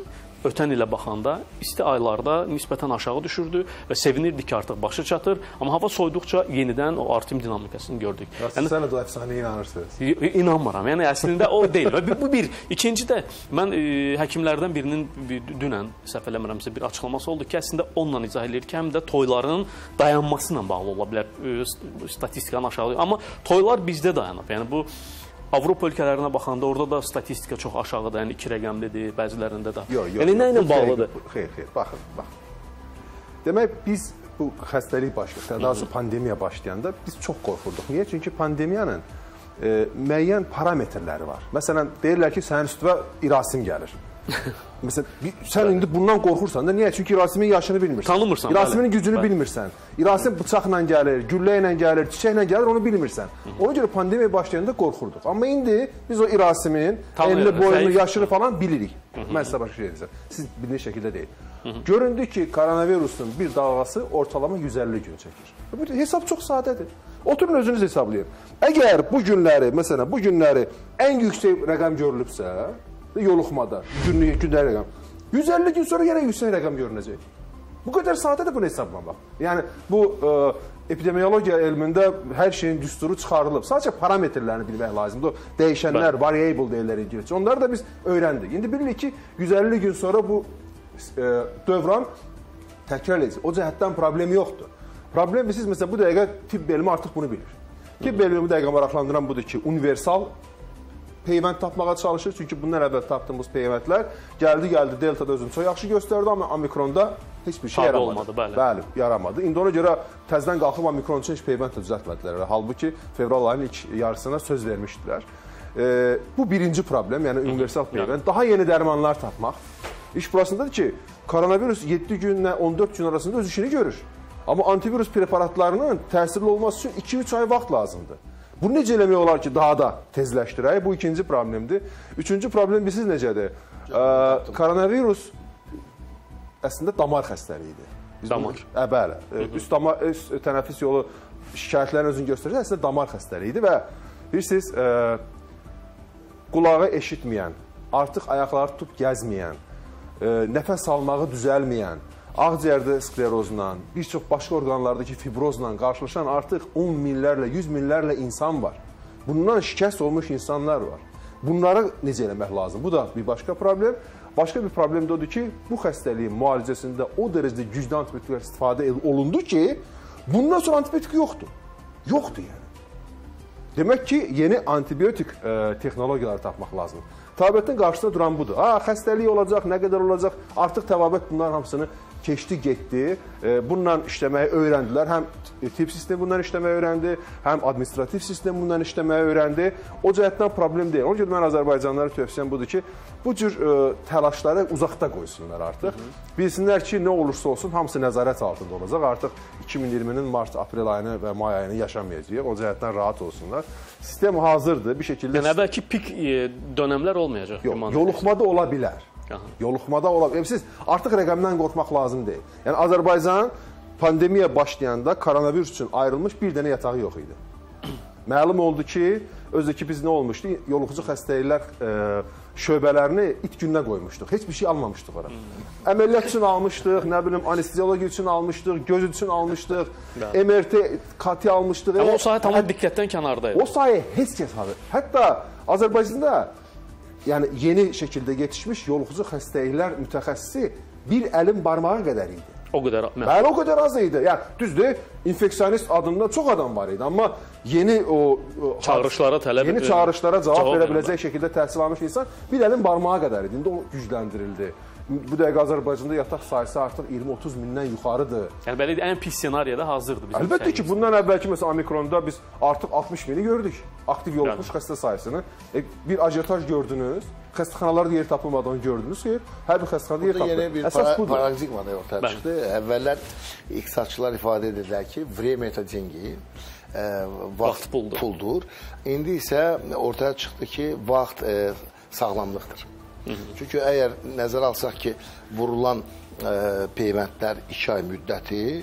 A: ötən ilə baxanda isti aylarda nisbətən aşağı düşürdü və sevinirdik ki, artıq başa çatır, amma hava soyuduqca yenidən o artım dinamikasını gördük.
B: Yəni, sən də bu əfsanəyə inanırsınız.
A: İnanmıram. Yəni əslində o deyil. Və bu bir. İkinci də mən e, həkimlərdən birinin bir, dünən səhv eləmirəmsə bir açıqlaması oldu ki, əslində onunla izah eləyir ki, həm də toyların dayanması ilə bağlı ola bilər. E, st- statistikanı aşağı. Amma toylar bizdə dayanıb. Yəni bu Avropa ölkələrinə baxanda orada da statistika çox aşağıdır. Yəni 2 rəqəmlidir, bəzilərində də.
B: Yox, yox.
A: Yəni nə ilə bağlıdır?
B: Xeyr, xeyr. Baxın, bax. Demək biz bu xəstəlik başlayanda, daha doğrusu pandemiya başlayanda biz çox qorxurduq. Niyə? Çünki pandemiyanın e, müəyyən parametrləri var. Məsələn, deyirlər ki, sənin üstünə irasim gəlir. Məsələn, bir- sən indi bundan qorxursan da niyə? Çünki irasimin yaşını bilmirsən.
A: Tanımırsan,
B: İrasimin
A: bəli.
B: gücünü
A: Bəli.
B: bilmirsən. İrasim bıçaqla gəlir, güllə ilə gəlir, çiçəklə gəlir, onu bilmirsən. Ona görə pandemiya başlayanda qorxurduq. Amma indi biz o irasimin
A: Tanıyırıq,
B: enli, boyunu,
A: zəif.
B: yaşını falan bilirik. Mən sizə başqa şey deyəcəm. Siz bildiyiniz şəkildə deyil. Göründü ki, koronavirusun bir dalğası ortalama 150 gün çəkir. Bu hesab çox sadədir. Oturun özünüz hesablayın. Əgər bu günləri, məsələn, bu günləri ən yüksək rəqəm görülübsə, yoluxmada, günlük gündəlik rəqəm, 150 gün sonra yenə yüksək rəqəm görünəcək. Bu qədər sadədir bunu hesablamaq. Yəni bu ə, epidemiologiya elmində hər şeyin düsturu çıxarılıb. Sadəcə parametrlərini bilmək lazımdır. O dəyişənlər, variable deyirlər ingiliscə. Onları da biz öyrəndik. İndi bilirik ki, 150 gün sonra bu ə, dövran təkrar edəcək. O cəhətdən problem yoxdur. Problem bilirsiniz, məsələn, bu dəqiqə tibb elmi artıq bunu bilir. Tibb elmi bu dəqiqə maraqlandıran budur ki, universal peyvənd tapmağa çalışır. Çünki bundan əvvəl tapdığımız peyvəndlər gəldi, gəldi deltada özünü çox yaxşı göstərdi, amma omikronda heç bir şey
A: Tabe
B: yaramadı.
A: olmadı, bəli.
B: Bəli, yaramadı. İndi ona görə təzədən qalxıb omikron üçün heç peyvənd də düzəltmədilər. Halbuki fevral ayının ilk yarısına söz vermişdilər. E, bu birinci problem, yəni universal peyvənd. Daha yeni dərmanlar tapmaq. İş burasındadır ki, koronavirus 7 günlə 14 gün arasında öz işini görür. Amma antivirus preparatlarının təsirli olması üçün 2-3 ay vaxt lazımdır. Bunu necə eləmək olar ki, daha da tezləşdirək? Bu ikinci problemdir. Üçüncü problem bilirsiniz necədir? Ee, koronavirus əslində damar xəstəliyidir. Biz
A: Damar.
B: bunu- Ə, bəli. Ə, Üst damar, üst tənəffüs yolu şikayətlərin özünü göstərir. Əslində damar xəstəliyidir və bilirsiniz, ə, qulağı eşitməyən, artıq ayaqları tutub gəzməyən, ə, nəfəs almağı düzəlməyən, ağciyərdə sklerozla, bir çox başqa orqanlardakı fibrozla qarşılaşan artıq 10 minlərlə, 100 minlərlə insan var. Bundan şikəst olmuş insanlar var. Bunları necə eləmək lazım? Bu da bir başqa problem. Başqa bir problem də odur ki, bu xəstəliyin müalicəsində o dərəcədə güclü antibiotiklər istifadə olundu ki, bundan sonra antibiotik yoxdur. Yoxdur yəni. Demək ki, yeni antibiotik e, texnologiyaları tapmaq lazımdır. Təbabətin qarşısında duran budur. Ha, xəstəlik olacaq, nə qədər olacaq? Artıq təbabət bunların hamısını keçdi, getdi. E, bununla işləməyi öyrəndilər. Həm tibb sistemi bundan işləməyi öyrəndi, həm administrativ sistem bundan işləməyi öyrəndi. O cəhətdən problem deyil. Ona görə mən Azərbaycanlılara tövsiyəm budur ki, bu cür e, təlaşları uzaqda qoysunlar artıq. Bilsinlər ki, nə olursa olsun hamısı nəzarət altında olacaq. Artıq 2020-nin mart, aprel ayını və may ayını yaşamayacağıq. O cəhətdən rahat olsunlar. Sistem hazırdır. Bir şəkildə
A: Yəni əvvəlki pik e, dönəmlər olmayacaq.
B: Yox, yoluxmada ola bilər. Yoluxmada ola bilər. Siz artıq rəqəmdən qorxmaq lazım deyil. Yəni Azərbaycan pandemiya başlayanda koronavirus üçün ayrılmış bir dənə yatağı yox idi. Məlum oldu ki, özü ki biz nə olmuşdu? Yoluxucu xəstəliklər e, şöbələrini it gününə qoymuşduq. Heç bir şey almamışdıq ora. Əməliyyat üçün almışdıq, nə bilim anesteziologiya üçün almışdıq, göz üçün almışdıq, MRT kati almışdıq.
A: Amma o sahə tamam diqqətdən kənardaydı.
B: O sahə heç kəs alır. Hətta Azərbaycanda yəni yeni şəkildə yetişmiş yoluxucu xəstəliklər mütəxəssisi bir əlin barmağı qədər idi.
A: O qədər.
B: Bəli, o qədər az idi. Yəni düzdür, infeksionist adında çox adam var idi, amma yeni o, o
A: Çağırışlara tələb-
B: yeni çağırışlara cavab,
A: cavab
B: verə biləcək şəkildə təhsil almış insan bir əlin barmağı qədər idi. İndi o gücləndirildi Bu dəqiqə Azərbaycanda yataq sayısı artıq 20-30 mindən yuxarıdır.
A: Yəni belə deyək, ən pis ssenariyada hazırdır bizim.
B: Əlbəttə ki,
A: səhiyyə.
B: bundan əvvəlki məsələn omikronda biz artıq 60 mini gördük. Aktiv yoluxmuş xəstə sayısını. E, bir ajotaj gördünüz. Xəstəxanalarda yer tapılmadı onu gördünüz. Xeyr, hər bir xəstəxanada yer
C: Burada
B: tapılır.
C: yeni bir
B: Əsas
C: para,
B: budur.
C: paradigma da ortaya
A: Bəli.
C: çıxdı. Əvvəllər iqtisadçılar ifadə edirlər ki, время это деньги. E, vaxt,
A: Vaxt puldur.
C: puldur. İndi isə ortaya çıxdı ki, vaxt e, sağlamlıqdır. Çünki əgər nəzərə alsaq ki, vurulan e, peyvəndlər 2 ay müddəti e,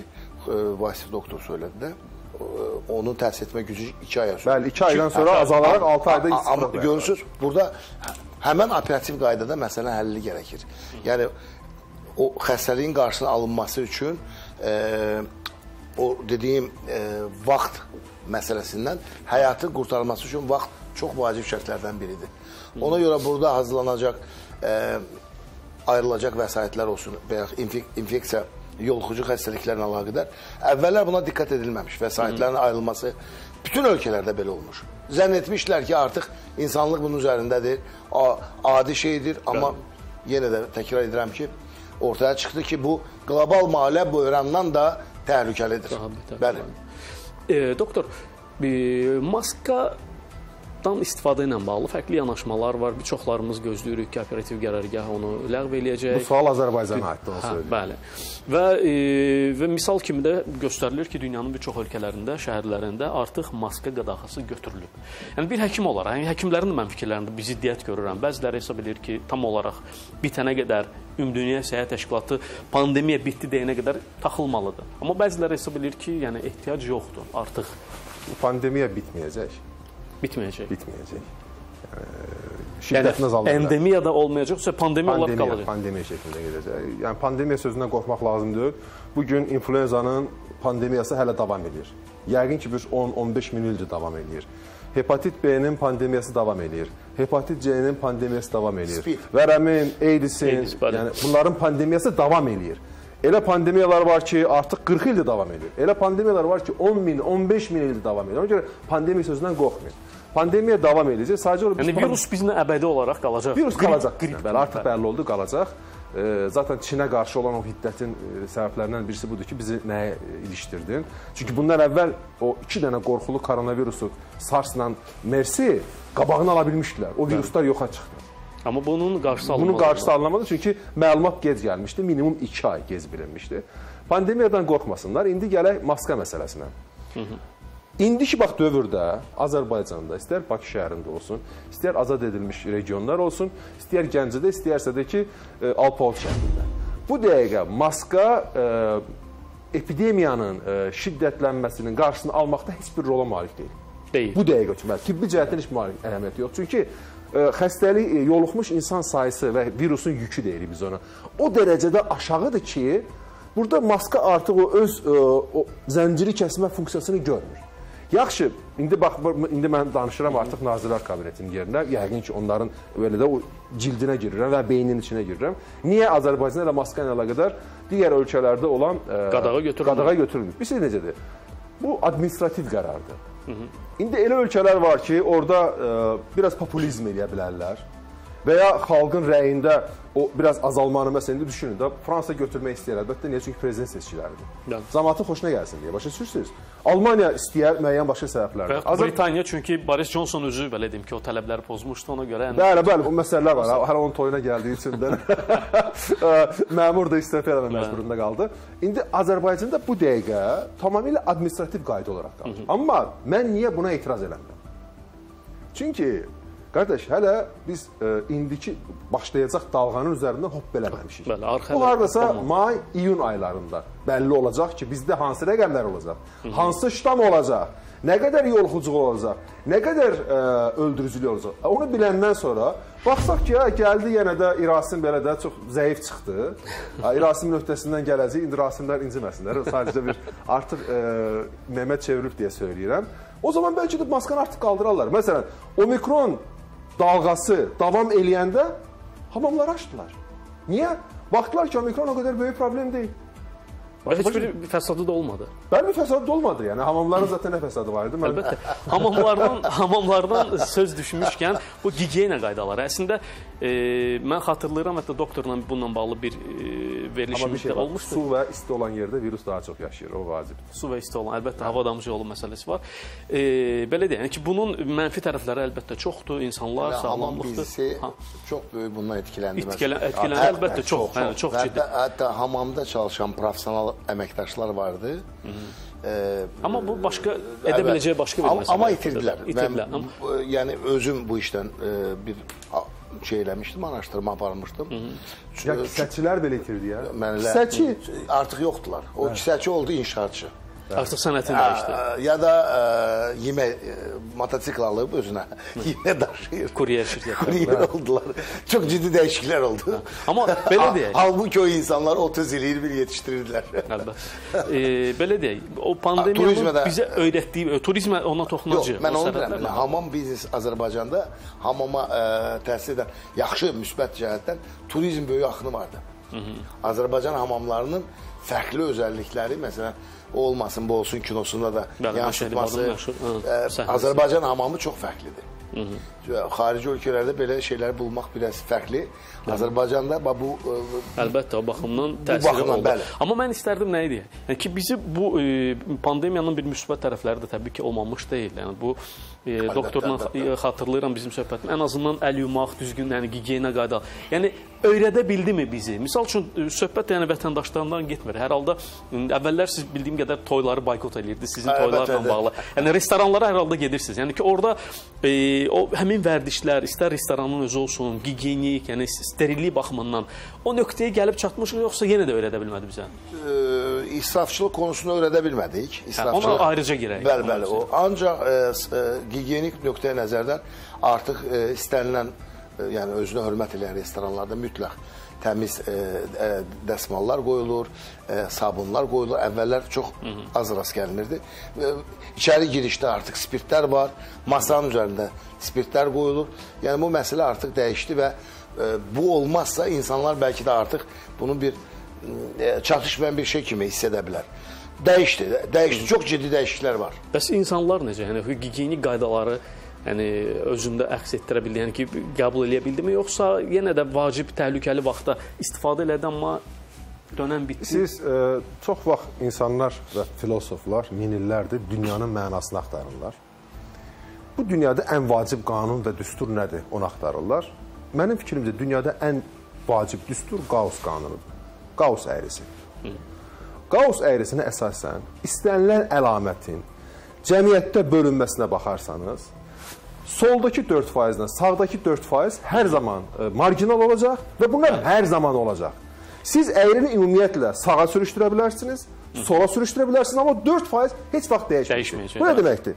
C: Vasif doktor söylədi də, e, onun təsir etmə gücü 2 aya sürür.
B: Bəli, 2 aydan sonra azalaraq 6 ayda
C: A-
B: istifadə
C: Amma
B: edir.
C: görürsüz, burada həmən operativ qaydada məsələ həlli gərəkir. Yəni o xəstəliyin qarşısının alınması üçün e, o dediyim e, vaxt məsələsindən həyatı qurtarması üçün vaxt çox vacib şərtlərdən biridir. Ona görə burada hazırlanacaq e, ayrılacaq vəsaitlər olsun və ya infek infeksiya yoluxucu xəstəliklərlə əlaqədar əvvəllər buna diqqət edilməmiş. Vəsaitlərin ayrılması bütün ölkələrdə belə olmuş. Zənn etmişlər ki, artıq insanlıq bunun üzərindədir, adi şeydir, amma yenə də təkrar edirəm ki, ortaya çıxdı ki, bu qlobal maliyyə böhrandan da təhlükəlidir. Bəli.
A: E, doktor, e, maska dan istifadə ilə bağlı fərqli yanaşmalar var. Bir çoxlarımız gözləyirik ki, operativ qərargah onu ləğv eləyəcək.
B: Bu sual Azərbaycana aiddir, onu
A: Hə,
B: söyləyim.
A: bəli. Və e, və misal kimi də göstərilir ki, dünyanın bir çox ölkələrində, şəhərlərində artıq maska qadağası götürülüb. Yəni bir həkim olaraq, yəni həkimlərin də mən fikirlərində bir ziddiyyət görürəm. Bəziləri hesab edir ki, tam olaraq bitənə qədər Ümumdünya Səhiyyə Təşkilatı pandemiya bitdi deyənə qədər taxılmalıdır. Amma bəziləri hesab edir ki, yəni ehtiyac yoxdur, artıq
B: Pandemiya bitməyəcək.
A: Bitməyəcək.
B: Bitməyəcək. Yəni,
A: Yəni
B: şiddətini azaldacaq.
A: endemiya da olmayacaq, yoxsa pandemiya olaraq
B: pandemiya,
A: qalacaq.
B: pandemiya şəklində gedəcək. Yəni pandemiya sözündən qorxmaq lazım deyil. Bu gün influenzanın pandemiyası hələ davam edir. Yəqin ki bir 10-15 min ildir davam edir. Hepatit B-nin pandemiyası davam edir. Hepatit C-nin pandemiyası davam edir.
C: Speed.
B: Vərəmin, AIDS-in,
A: AIDS, bəli.
B: yəni bunların pandemiyası davam edir. Elə pandemiyalar var ki, artıq 40 ildir davam edir. Elə pandemiyalar var ki, 10 min, 15 min ildir davam edir. Ona görə pandemiya sözündən qorxmayın. Pandemiya davam edəcək. Sadəcə olaraq
A: Yəni virus bizlə əbədi olaraq qalacaq.
B: virus
A: Qrip-
B: qalacaq.
A: qrip
B: Bəli, artıq bəlli oldu, qalacaq. E, zaten Çinə qarşı olan o hiddətin e, səbəblərindən birisi budur ki, bizi nəyə ilişdirdin? Çünki bundan əvvəl o 2 dənə qorxulu koronavirusu SARS-la MERS-i qabağını ala bilmişdilər. O viruslar yoxa çıxdı.
A: Amma bunun qarşısı alınmalı.
B: Bunun qarşısı alınamadı çünki məlumat gec gəlmişdi, minimum 2 ay gec bilinmişdi. Pandemiyadan qorxmasınlar. İndi gələk maska məsələsinə. İndiki bax dövrdə Azərbaycanda istər Bakı şəhərində olsun, istər azad edilmiş regionlar olsun, istər Gəncədə, istərsə də ki, e, Alpoud şəhərində. Bu dəqiqə maska e, epidemiyanın e, şiddətlənməsinin qarşısını almaqda heç bir rola malik deyil.
A: deyil.
B: Bu dəqiqə üçün tibbi cəhətdən heç malik əhəmiyyəti yox. Çünki xəstəlik ə, yoluxmuş insan sayısı və virusun yükü deyirik biz ona. O dərəcədə aşağıdır ki, burada maska artıq o öz ə, o zənciri kəsmə funksiyasını görmür. Yaxşı, indi bax indi mən danışıram artıq Nazirlər Kabinetinin yerinə. Yəqin ki, onların belə də o cildinə girirəm və beyninin içinə girirəm. Niyə Azərbaycan ilə maska ilə əlaqədar digər ölkələrdə olan ə,
A: Qadağa götürülmür.
B: Qadağa götürülmür. Bir şey necədir? Bu administrativ qərardır. İndi elə ölkələr var ki, orada ə, biraz populizm eləyə bilərlər və ya xalqın rəyində o biraz azalmanı məsələn indi düşünün də Fransa götürmək istəyir əlbəttə niyə? Çünki prezident seçkiləridir.
A: Bəli.
B: Cəmaatın xoşuna gəlsin deyə. Başa düşürsüz? Almaniya istəyər müəyyən başqa səbəblərdən.
A: Və Britaniya çünki Boris Johnson özü belə deyim ki, o tələbləri pozmuşdu ona görə. Yəni,
B: Bəli, bəli, o məsələlər var. Hələ onun toyuna gəldiyi üçün də məmur da istefa eləmə məcburunda qaldı. İndi Azərbaycanda bu dəqiqə tamamilə administrativ qayda olaraq qalır. Amma mən niyə buna etiraz eləmirəm? Çünki qardaş, hələ biz ə, indiki başlayacaq dalğanın üzərindən hopp eləməmişik.
A: Bəli, arxa
B: Bu hardasa may, iyun aylarında bəlli olacaq ki, bizdə hansı rəqəmlər olacaq, hansı ştam olacaq, nə qədər yoluxucuq olacaq, nə qədər ə, öldürücülük olacaq. Onu biləndən sonra baxsaq ki, hə, gəldi yenə də İrasim belə də çox zəif çıxdı. İrasimin öhdəsindən gələcək, indi Rasimlər inciməsinlər. Sadəcə bir artıq ə, Mehmet çevrilib deyə söyləyirəm. O zaman bəlkə də maskanı artıq qaldırarlar. Məsələn, omikron dalğası davam eləyəndə hamamları açdılar. Niyə? Baxdılar ki, omikron o qədər böyük problem deyil.
A: və heç bir fəsadı da olmadı.
B: Bəli, bir fəsad da olmadı. Yəni hamamların zaten nə fəsadı var idi? Mən
A: Əlbəttə. Hamamlardan hamamlardan söz düşmüşkən bu gigiyena qaydaları əslində e, mən xatırlayıram hətta doktorla bununla bağlı bir e, verilişimizdə
B: bir şey var.
A: olmuşdu.
B: Su və isti olan yerdə virus daha çox yaşayır. O vacibdir.
A: su və isti olan, əlbəttə hava damcı yolu məsələsi var. E, belə deyək, yəni ki, bunun mənfi tərəfləri əlbəttə çoxdur. İnsanlar
C: Yəni, hamam
A: sağlamlıqdır.
C: bizisi
A: Ha,
C: çox böyük bundan etkiləndi.
A: Etkilən-
C: Məsələn,
A: etkilən-
C: Hətta-
A: əlbəttə, çox, çox
C: Və
A: ciddi.
C: Hətta, hətta hamamda çalışan professional əməkdaşlar vardı. Ee,
A: Amma bu başqa edə
C: Evet.
A: biləcəyi başqa bir
C: Amma-
A: məsələ.
C: Amma itirdilər.
A: İtirdilər.
C: Mən, yəni özüm bu işdən e, bir şey eləmişdim, araşdırma aparmışdım.
B: Ya kisəçilər belə itirdi ya.
C: Mənlə
B: Kisəçi
C: artıq yoxdular. O kisəçi oldu inşaatçı.
A: Artıq sənətin dəyişdi.
C: Ya da ə, yemək ə, motosikl alıb özünə yemək daşıyır.
A: Kuryer şirkəti.
C: Kuryer oldular. Çox ciddi dəyişikliklər oldu.
A: Amma belə deyək.
C: Halbuki o insanlar 30 il 20 il yetişdirirdiler.
A: Əlbəttə. E, belə deyək, o pandemiyanın
C: də-
A: bizə öyrətdiyi, e, turizmə ona
C: Yox,
A: toxunacağıq.
C: mən
A: o
C: onu deyirəm. Hamam biznes Azərbaycanda hamama ə, təsir edən yaxşı müsbət cəhətdən turizm böyük axını vardı. Azərbaycan hamamlarının fərqli özəllikləri, məsələn, o olmasın, bu olsun kinosunda da yansıtması.
A: Hı, səhnəsi.
C: Azərbaycan hamamı çox fərqlidir. Xarici ölkələrdə belə şeylər bulmaq biraz fərqli. Azərbaycanda bax bu ə,
A: Əlbəttə, o baxımdan təsiri oldu.
C: bəli.
A: Amma mən istərdim nə idi? Yəni ki, bizi bu e, pandemiyanın bir müsbət tərəfləri də təbii ki, olmamış deyil. Yəni bu e, doktorla
C: əlbəttə.
A: xatırlayıram bizim söhbətim. Ən azından əl yumaq, düzgün, yəni gigiyena qayda. Yəni öyrədə bildimi bizi? Misal üçün e, söhbət yəni vətəndaşlarından getmir. Hər halda əvvəllər siz bildiyim qədər toyları boykot eləyirdiniz, sizin toylarla bağlı. Yəni restoranlara hər halda gedirsiniz. Yəni ki, orada e, o həmin vərdişlər, istər restoranın özü olsun, gigiyenik, yəni sterillik baxımından o nöqtəyə gəlib çatmışıq yoxsa yenə də öyrədə bilmədi bizə?
C: ə, israfçılıq konusunu öyrədə bilmədik.
A: Hə,
C: İsrafçılıq.
A: ona ayrıca girək.
C: Bəli, bəli. O ancaq s- ə, gigiyenik nöqteyi nəzərdən artıq ə, istənilən ə, yəni özünə hörmət edən restoranlarda mütləq təmiz ə, ə, dəsmallar qoyulur, ə, sabunlar qoyulur. Əvvəllər çox az rast gəlinirdi. Ə, İçəri girişdə artıq spirtlər var, masanın üzərində spirtlər qoyulur. Yəni bu məsələ artıq dəyişdi və ə, bu olmazsa insanlar bəlkə də artıq bunun bir e, çatışmayan bir şey kimi hiss edə bilər. Dəyişdi, dəyişdi. Çox ciddi dəyişikliklər var.
A: Bəs insanlar necə? Yəni gigiyenik qaydaları yəni özündə əks etdirə bildi, yəni ki, qəbul eləyə bildimi, yoxsa yenə də vacib təhlükəli vaxtda istifadə elədi, amma dönəm bitdi.
B: Siz e, çox vaxt insanlar və filosoflar min illərdir dünyanın mənasını axtarırlar. Bu dünyada ən vacib qanun və düstur nədir? Onu axtarırlar. Mənim fikrimcə dünyada ən vacib düstur Qaus qanunudur. Qaus əyrisi. Qaus əyrisinə əsasən istənilən əlamətin cəmiyyətdə bölünməsinə baxarsanız, soldakı 4% ilə sağdakı 4% hər zaman e, marginal olacaq və bunlar hər zaman olacaq. Siz əyrini ümumiyyətlə sağa sürüşdürə bilərsiniz, sola sürüşdürə bilərsiniz, amma 4% heç vaxt dəyişməyəcək. Bu nə deməkdir?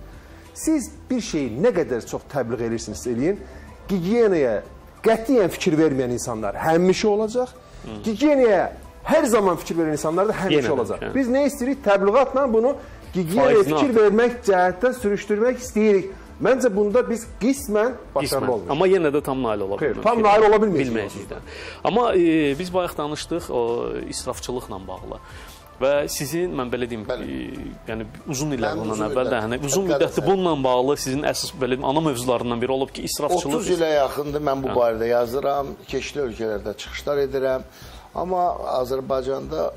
B: Siz bir şeyi nə qədər çox təbliğ edirsiniz eləyin, gigiyenaya qətiyyən fikir verməyən insanlar həmişə olacaq. Gigiyenaya hər zaman fikir verən insanlar da
A: Yenə
B: həmişə
A: də,
B: olacaq. Biz nə istəyirik? Təbliğatla bunu gigiyenaya fikir vermək cəhətdən sürüşdürmək istəyirik. Məncə bunda biz qismən başarılı olmuruq.
A: Amma yenə də tam nail ola bilmədik.
B: tam nail ola bilməyəcəyik.
A: Amma e, biz bayaq danışdıq o israfçılıqla bağlı. Və sizin mən belə deyim, e, yəni uzun illər bundan əvvəl də
C: illər-
A: yəni uzun müddətli bununla bağlı sizin əsas belə deyim, ana mövzularından biri olub ki, israfçılıq
C: 30 ilə yaxındır mən bu barədə yazıram, keçli ölkələrdə çıxışlar edirəm. Amma Azərbaycanda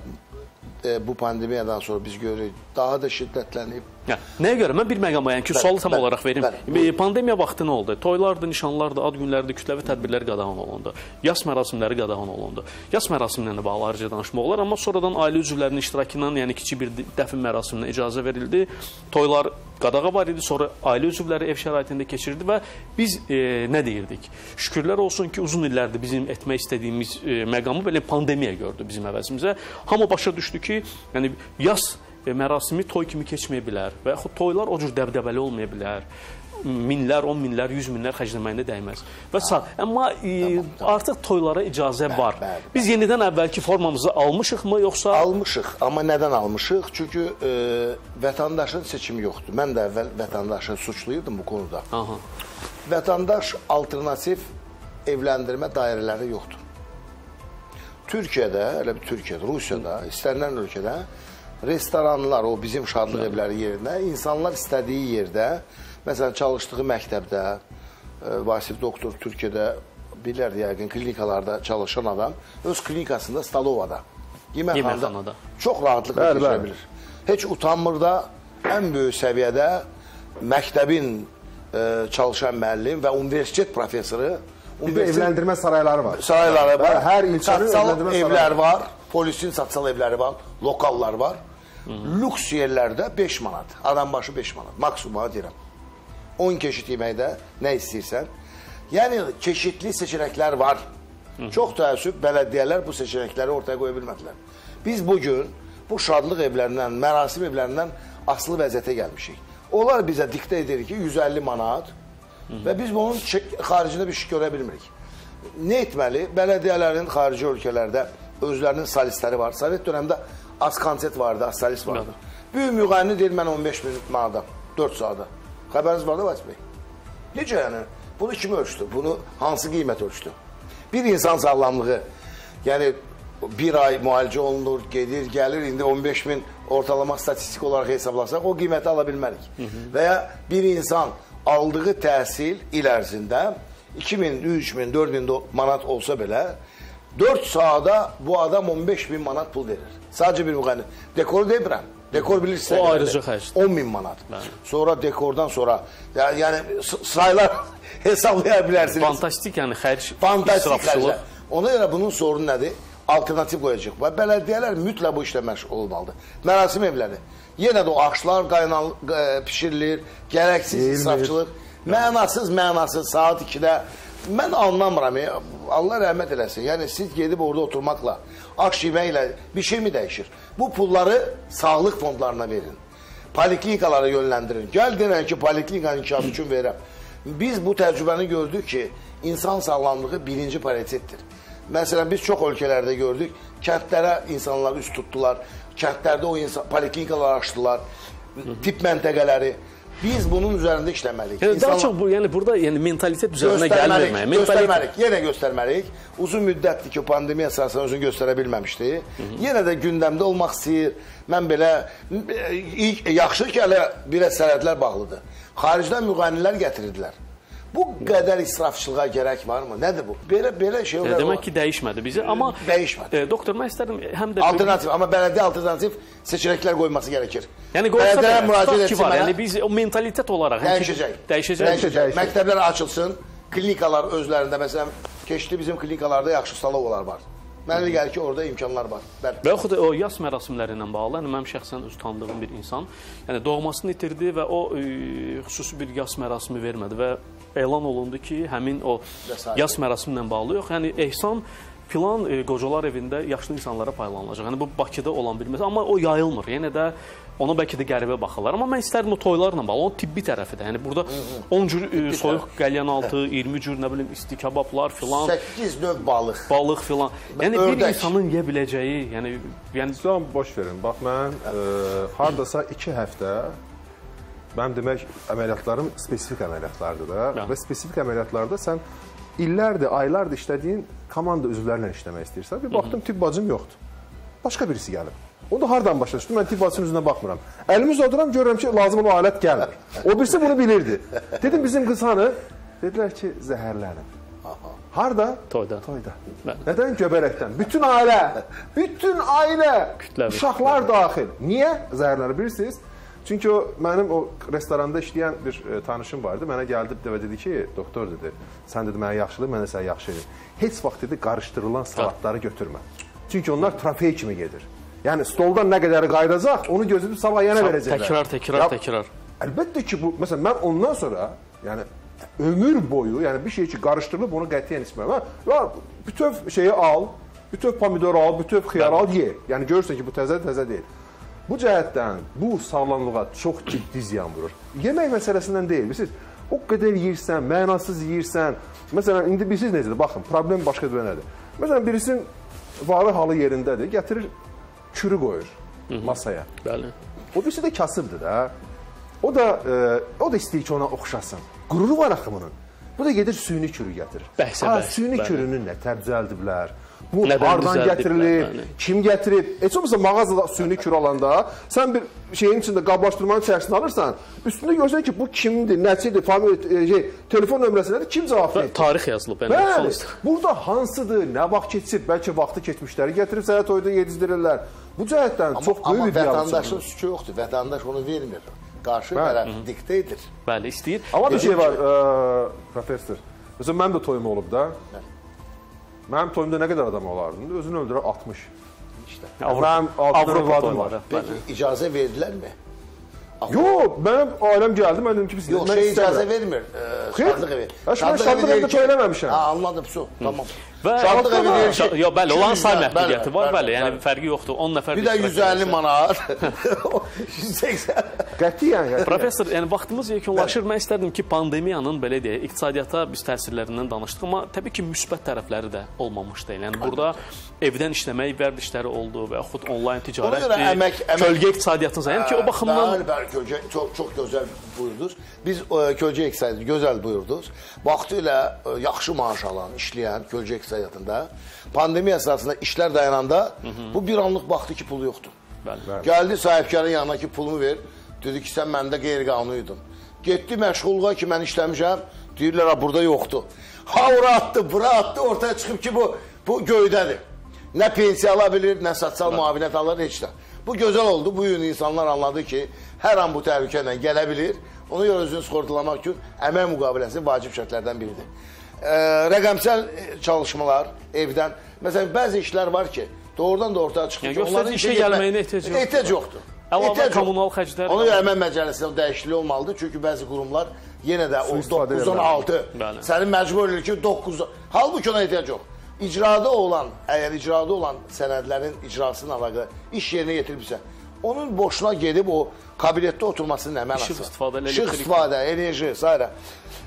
C: e, bu pandemiyadan sonra biz görürük daha da şiddətlənib.
A: Hə, nəyə görə? Mən bir məqama, yəni ki,
C: Bəli,
A: sualı tam
C: bəli,
A: olaraq verim.
C: bəli.
A: E, Pandemiya vaxtı nə oldu? Toylardı, nişanlardı, ad günlərdi, kütləvi tədbirlər qadağan olundu. Yas mərasimləri qadağan olundu. Yas mərasimindən də bağlı ayrıca danışmaq olar, amma sonradan ailə üzvlərinin iştirakı ilə, yəni kiçik bir dəfn mərasiminə icazə verildi. Toylar qadağa var idi, sonra ailə üzvləri ev şəraitində keçirdi və biz e, nə deyirdik? Şükürlər olsun ki, uzun illərdir bizim etmək istədiyimiz e, məqamı belə pandemiya gördü bizim əvəzimizə. Hamı başa düşdü ki, yəni yas mərasimi toy kimi keçməyə bilər və yaxud toylar o cür dəbdəbəli olmaya bilər. Minlər, 10 minlər, 100 minlər xərcləməyində dəyməz. Və sağ. Amma e, artıq toylara icazə var.
C: bəli,
A: Biz yenidən əvvəlki formamızı almışıqmı yoxsa
C: Almışıq, amma nədən almışıq? Çünki e, vətəndaşın seçimi yoxdur. Mən də əvvəl vətəndaşı suçluyurdum bu konuda.
A: Aha.
C: Vətəndaş alternativ evləndirmə dairələri yoxdur. Türkiyədə, elə bir Türkiyədə, Rusiyada, istənilən ölkədə restoranlar, o bizim şadlıq evləri yerində, insanlar istədiyi yerdə, məsələn, çalışdığı məktəbdə, e, Vasif doktor Türkiyədə bilər yəqin klinikalarda çalışan adam öz klinikasında Stalovada, yeməkxanada çox rahatlıqla
B: Bəli,
C: keçirə bilir. Heç utanmır da ən böyük səviyyədə məktəbin e, çalışan müəllim və universitet professoru
B: Bir də evləndirmə sarayları var.
C: sarayları var.
B: Bəli, hər ilçənin evləndirmə
C: evlər
B: sarayı
C: var. Polisin satsal evləri var, lokallar var. Lüks yerlərdə 5 manat, adam başı 5 manat, maksimum deyirəm. 10 keşit yeməkdə nə istəyirsən. Yəni çeşidli seçenəklər var. Çox təəssüf bələdiyyələr bu seçenəkləri ortaya qoya bilmədilər. Biz bu gün bu şadlıq evlərindən, mərasim evlərindən asılı vəziyyətə gəlmişik. Onlar bizə diktə edir ki, 150 manat və biz bunun xaricində bir şey görə bilmirik. Nə etməli? Bələdiyyələrin xarici ölkələrdə özlərinin solistləri var. Sovet dövründə az konsert vardı, az solist vardı. Böyük müğənni deyir mən 15 min manata 4 saata. Xəbəriniz var da Vasif bəy? Necə yəni? Bunu kim ölçdü? Bunu hansı qiymət ölçdü? Bir insan sağlamlığı, yəni bir ay müalicə olunur, gedir, gəlir, indi 15 min ortalama statistik olaraq hesablasaq o qiyməti ala bilmərik. Və ya bir insan aldığı təhsil il ərzində 2000, 3000, 4000 do- manat olsa belə 4 saata bu adam 15 bin manat pul verir. Sadəcə bir müğənni. Dekoru demirəm. Dekor bilirsiniz.
A: O ayrıca xərcdir.
C: 10 min manat. Sonra dekordan sonra yəni s- saylar hesablaya bilərsiniz.
A: fantastik yəni xərc,
C: Fantastik xərclər. Ona görə bunun sorunu nədir? Alternativ qoyacaq. Və bələdiyyələr mütləq bu işlə məşğul olmalıdır. Mərasim evləri. Yenə də o aşlar qaynal ə, bişirilir, gərəksiz israfçılıq, mənasız, mənasız saat 2-də mən anlamıram. Allah rəhmət eləsin. Yəni siz gedib orada oturmaqla, aş yeməklə bir şey mi dəyişir? Bu pulları sağlıq fondlarına verin. Poliklinikalara yönləndirin. Gəl denən ki, poliklinikanın inkişafı üçün verirəm. Biz bu təcrübəni gördük ki, insan sağlamlığı birinci prioritetdir. Məsələn, biz çox ölkələrdə gördük, kəndlərə insanlar üst tutdular, kəndlərdə o insan, poliklinikalar açdılar, tip məntəqələri. Biz bunun üzərində işləməliyik.
A: Yəni daha
C: İnsanlar-
A: çox bu, yəni burada yəni mentalitet üzərinə gəlmir mənə. Mentalitet
C: göstərməliyik, yenə göstərməliyik. Uzun müddətdir ki, pandemiya əsasında özünü göstərə bilməmişdi. Yenə də gündəmdə olmaq istəyir. Mən belə ilk yaxşı ki, hələ bir sənədlər bağlıdır. Xaricdən müğənnilər gətirdilər. Bu qədər israfçılığa gərək varmı? Nədir bu? Belə belə şey olar.
A: demək ki, dəyişmədi bizi, amma
C: Dəyişmədi.
A: E, doktor mən istərdim həm də
C: alternativ, amma bələdiyyə alternativ seçenəklər qoyması gərəkir.
A: Yəni qoysa da
C: müraciət etsin.
A: Yəni biz o mentalitet olaraq
C: Dəyişəcək.
A: Dəyişəcək.
C: Dəyişəcək. Məktəblər açılsın, klinikalar özlərində məsələn keçdi bizim klinikalarda yaxşı salovalar var. Mənə elə gəlir ki, orada imkanlar var. Bəli.
A: Və yaxud da o yas mərasimləri ilə bağlı, yəni mənim şəxsən öz tanıdığım bir insan, yəni doğmasını itirdi və o e, xüsusi bir yas mərasimi vermədi və elan olundu ki, həmin o
C: Vəsait.
A: yas mərasimi ilə bağlı yox, yəni ehsan filan e, qocalar evində yaşlı insanlara paylanılacaq. Yəni bu Bakıda olan bir məsələ, amma o yayılmır. Yenə də ona bəlkə də qəribə baxırlar. Amma mən istərdim o toylarla bağlı, onun tibbi tərəfi də. Yəni burada 10 cür e, soyuq qəlyan altı, 20 cür nə bilim isti kabablar filan,
C: 8 növ balıq.
A: balıq filan. Yəni bir
C: Ördək.
A: insanın yeyə biləcəyi, yəni yəni
B: Sən boş verin. Bax mən e, hardasa 2 həftə mənim demək əməliyyatlarım spesifik əməliyyatlardır da və spesifik əməliyyatlarda sən illərdir, aylardır işlədiyin komanda üzvlərlə işləmək istəyirsən. Bir baxdım tibb bacım yoxdur. Başqa birisi gəlib. O da hardan başa düşdü? Mən tibb bacısının üzünə baxmıram. Əlimi uzadıram, görürəm ki, lazım olan alət gəlmir. O birisi bunu bilirdi. Dedim bizim qız hanı? Dedilər ki, zəhərlənib. Harda?
A: Toyda.
B: Toyda.
A: Bəli.
B: Nədən? Göbələkdən. Bütün ailə, bütün ailə,
A: Kütləvi.
B: uşaqlar daxil. Niyə zəhərlənir bilirsiniz? Çünki o mənim o restoranda işləyən bir e, tanışım vardı. Mənə gəldi və dedi ki, doktor dedi, sən dedi mənə yaxşılıq, mən də sənə yaxşıyam. Heç vaxt dedi qarışdırılan salatları götürmə. Çünki onlar trofey kimi gedir. Yəni stoldan nə qədəri qayıdacaq, onu gözləyib sabah yenə verəcəklər.
A: Təkrar, təkrar,
B: Ya,
A: təkrar.
B: Əlbəttə ki, bu məsələn mən ondan sonra, yəni ömür boyu, yəni bir şey ki qarışdırılıb onu qətiyyən içmərəm. Ya bütöv şeyi al, bütöv pomidor al, bütöv xiyar al, ye. Yəni görürsən ki, bu təzə təzə deyil. Bu cəhətdən bu sağlamlığa çox ciddi ziyan vurur. Yemək məsələsindən deyil, bilirsiniz? O qədər yeyirsən, mənasız yeyirsən. Məsələn, indi bilirsiniz necədir? Baxın, problem başqa bir nədir? Məsələn, birisinin varı halı yerindədir, gətirir kürü qoyur masaya.
A: Bəli.
B: O birisi də kasıbdır da. O da e, o da istəyir ki, ona oxşasın. Qüruru var axı bunun. Bu da gedir süni kürü gətirir.
A: Bəhsə
B: Ha,
A: bəhs,
B: süni
A: bəli.
B: kürünü nə təbdəldiblər? Bu
A: Nədən
B: hardan gətirilib?
A: bəli.
B: Kim gətirib? Heç olmasa mağazada süni kür alanda sən bir şeyin içində qablaşdırmanın içərisində alırsan, üstündə görsən ki, bu kimdir, nəçidir, famil e, şey, telefon nömrəsi nədir, kim cavab verir?
A: Tarix yazılıb yəni.
B: Bəli. Burada hansıdır, nə vaxt keçib, bəlkə vaxtı keçmişləri gətirib sənə toyda yedizdirirlər. Bu cəhətdən çox
C: Amma
B: böyük bir
C: vətəndaşın suçu yoxdur. Vətəndaş onu vermir. Qarşı
B: Bəli.
C: tərəf diktə edir.
A: Bəli, istəyir.
B: Amma bir şey var, ə, professor. Məsələn, mənim də toyum olub da. Mənim toyumda nə qədər adam olardı? Özünü öldürən 60.
C: İşte.
A: Avropa,
B: Mənim altı
A: Avropa
B: övladım var.
A: toyları.
C: Peki icazə verdilərmi?
B: Yox, mənim ailəm gəldi, mən dedim ki, biz
C: Yox,
B: mən
C: şey icazə
B: istəmirəm.
C: vermir. E,
B: Xeyr.
C: şadlıq evi.
B: Ha, mən şadlıq
C: deyir
B: evində
C: ki-
B: toy eləməmişəm.
C: Ha, anladım, su. Tamam.
A: Və
C: Şadlıq evi deyir ki,
A: Şa- Yo, bəli, olan say
C: 200
A: məhdudiyyəti var, bəli, yəni fərqi yoxdur. 10 nəfər
C: Bir də
A: iştirak
C: 150
A: edirsə.
C: manat. 180.
B: Qətiyyən. qətiyyən.
A: Professor, yəni vaxtımız yekunlaşır. Mən istərdim ki, pandemiyanın belə deyək, iqtisadiyyata biz təsirlərindən danışdıq, amma təbii ki, müsbət tərəfləri də olmamış deyil. Yəni burada evdən işləmək vərdişləri oldu və yaxud onlayn ticarət, kölgə iqtisadiyyatınız, yəni ki, o baxımdan
C: Bəli, kölgə çox çox gözəl buyurdunuz. Biz e, kölgə iqtisadiyyatı gözəl buyurdunuz. Vaxtilə e, yaxşı maaş alan, işləyən kölgə iqtisadiyyatında pandemiya əsasında işlər dayananda bu bir anlıq baxdı ki, pul yoxdur.
A: bəli.
C: Gəldi sahibkarın yanına ki, pulumu ver. Dedi ki, sən məndə qeyri-qanunuydun. Getdi məşğulluğa ki, mən işləmişəm. Deyirlər, ha, burada yoxdur. Ha, ora atdı, bura atdı, ortaya çıxıb ki, bu bu göydədir. Nə pensiya ala bilir, nə sosial müavinət alır, heç də. Bu gözəl oldu. Bu gün insanlar anladı ki, hər an bu təhlükə ilə gələ bilir. Ona görə özünü sığortalamaq üçün əmək müqaviləsi vacib şərtlərdən biridir. Rəqəmsel e, çalışmalar evdən. Məsələn, bəzi işlər var ki, doğrudan da ortaya çıxır.
A: Yəni
C: ki, onların
A: işə gəlməyinə ehtiyac yoxdur.
C: Ehtiyac yoxdur.
A: Əlavə kommunal xərclər
C: Ona görə əmək məcəlləsində dəyişiklik olmalıdır. Çünki bəzi qurumlar yenə də o
B: Sui-istifadə
C: 9-dan
B: edirlər.
C: 6
A: Bəli.
C: səni məcbur edir ki, 9 Halbuki ona ehtiyac yox. İcrada olan, əgər icrada olan sənədlərin icrasının əlaqədə iş yerinə yetiribsə, onun boşuna gedib o kabinetdə oturmasının nə mənası?
A: İşıq istifadə,
C: İşıq
A: elektrik.
C: istifadə, enerji, s.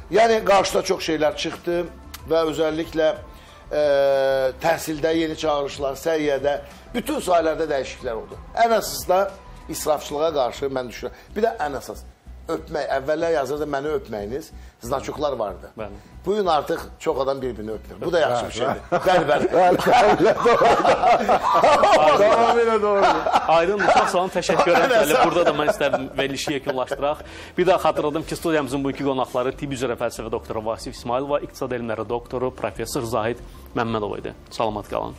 C: Yəni qarşıda çox şeylər çıxdı və özəlliklə e, təhsildə yeni çağırışlar, səviyyədə, bütün sahələrdə dəyişikliklər oldu. Ən əsas da israfçılığa qarşı mən düşünürəm. Bir də ən əsas öpmək, əvvəllər yazırdı məni öpməyiniz, znaçoklar vardı.
A: Bəli.
C: Bu gün artıq çox adam bir-birini öpmür. Bu da yaxşı bir şeydir. Bəli, bəli.
B: Tamamilə doğrudur.
A: Aydın çox sağ olun, təşəkkür edirəm. Burada da mən istərdim verilişi yekunlaşdıraq. Bir daha xatırladım ki, studiyamızın bugünkü qonaqları tibb üzrə fəlsəfə doktoru Vasif İsmailova, iqtisad elmləri doktoru professor Zahid Məmmədov idi. Salamat qalın.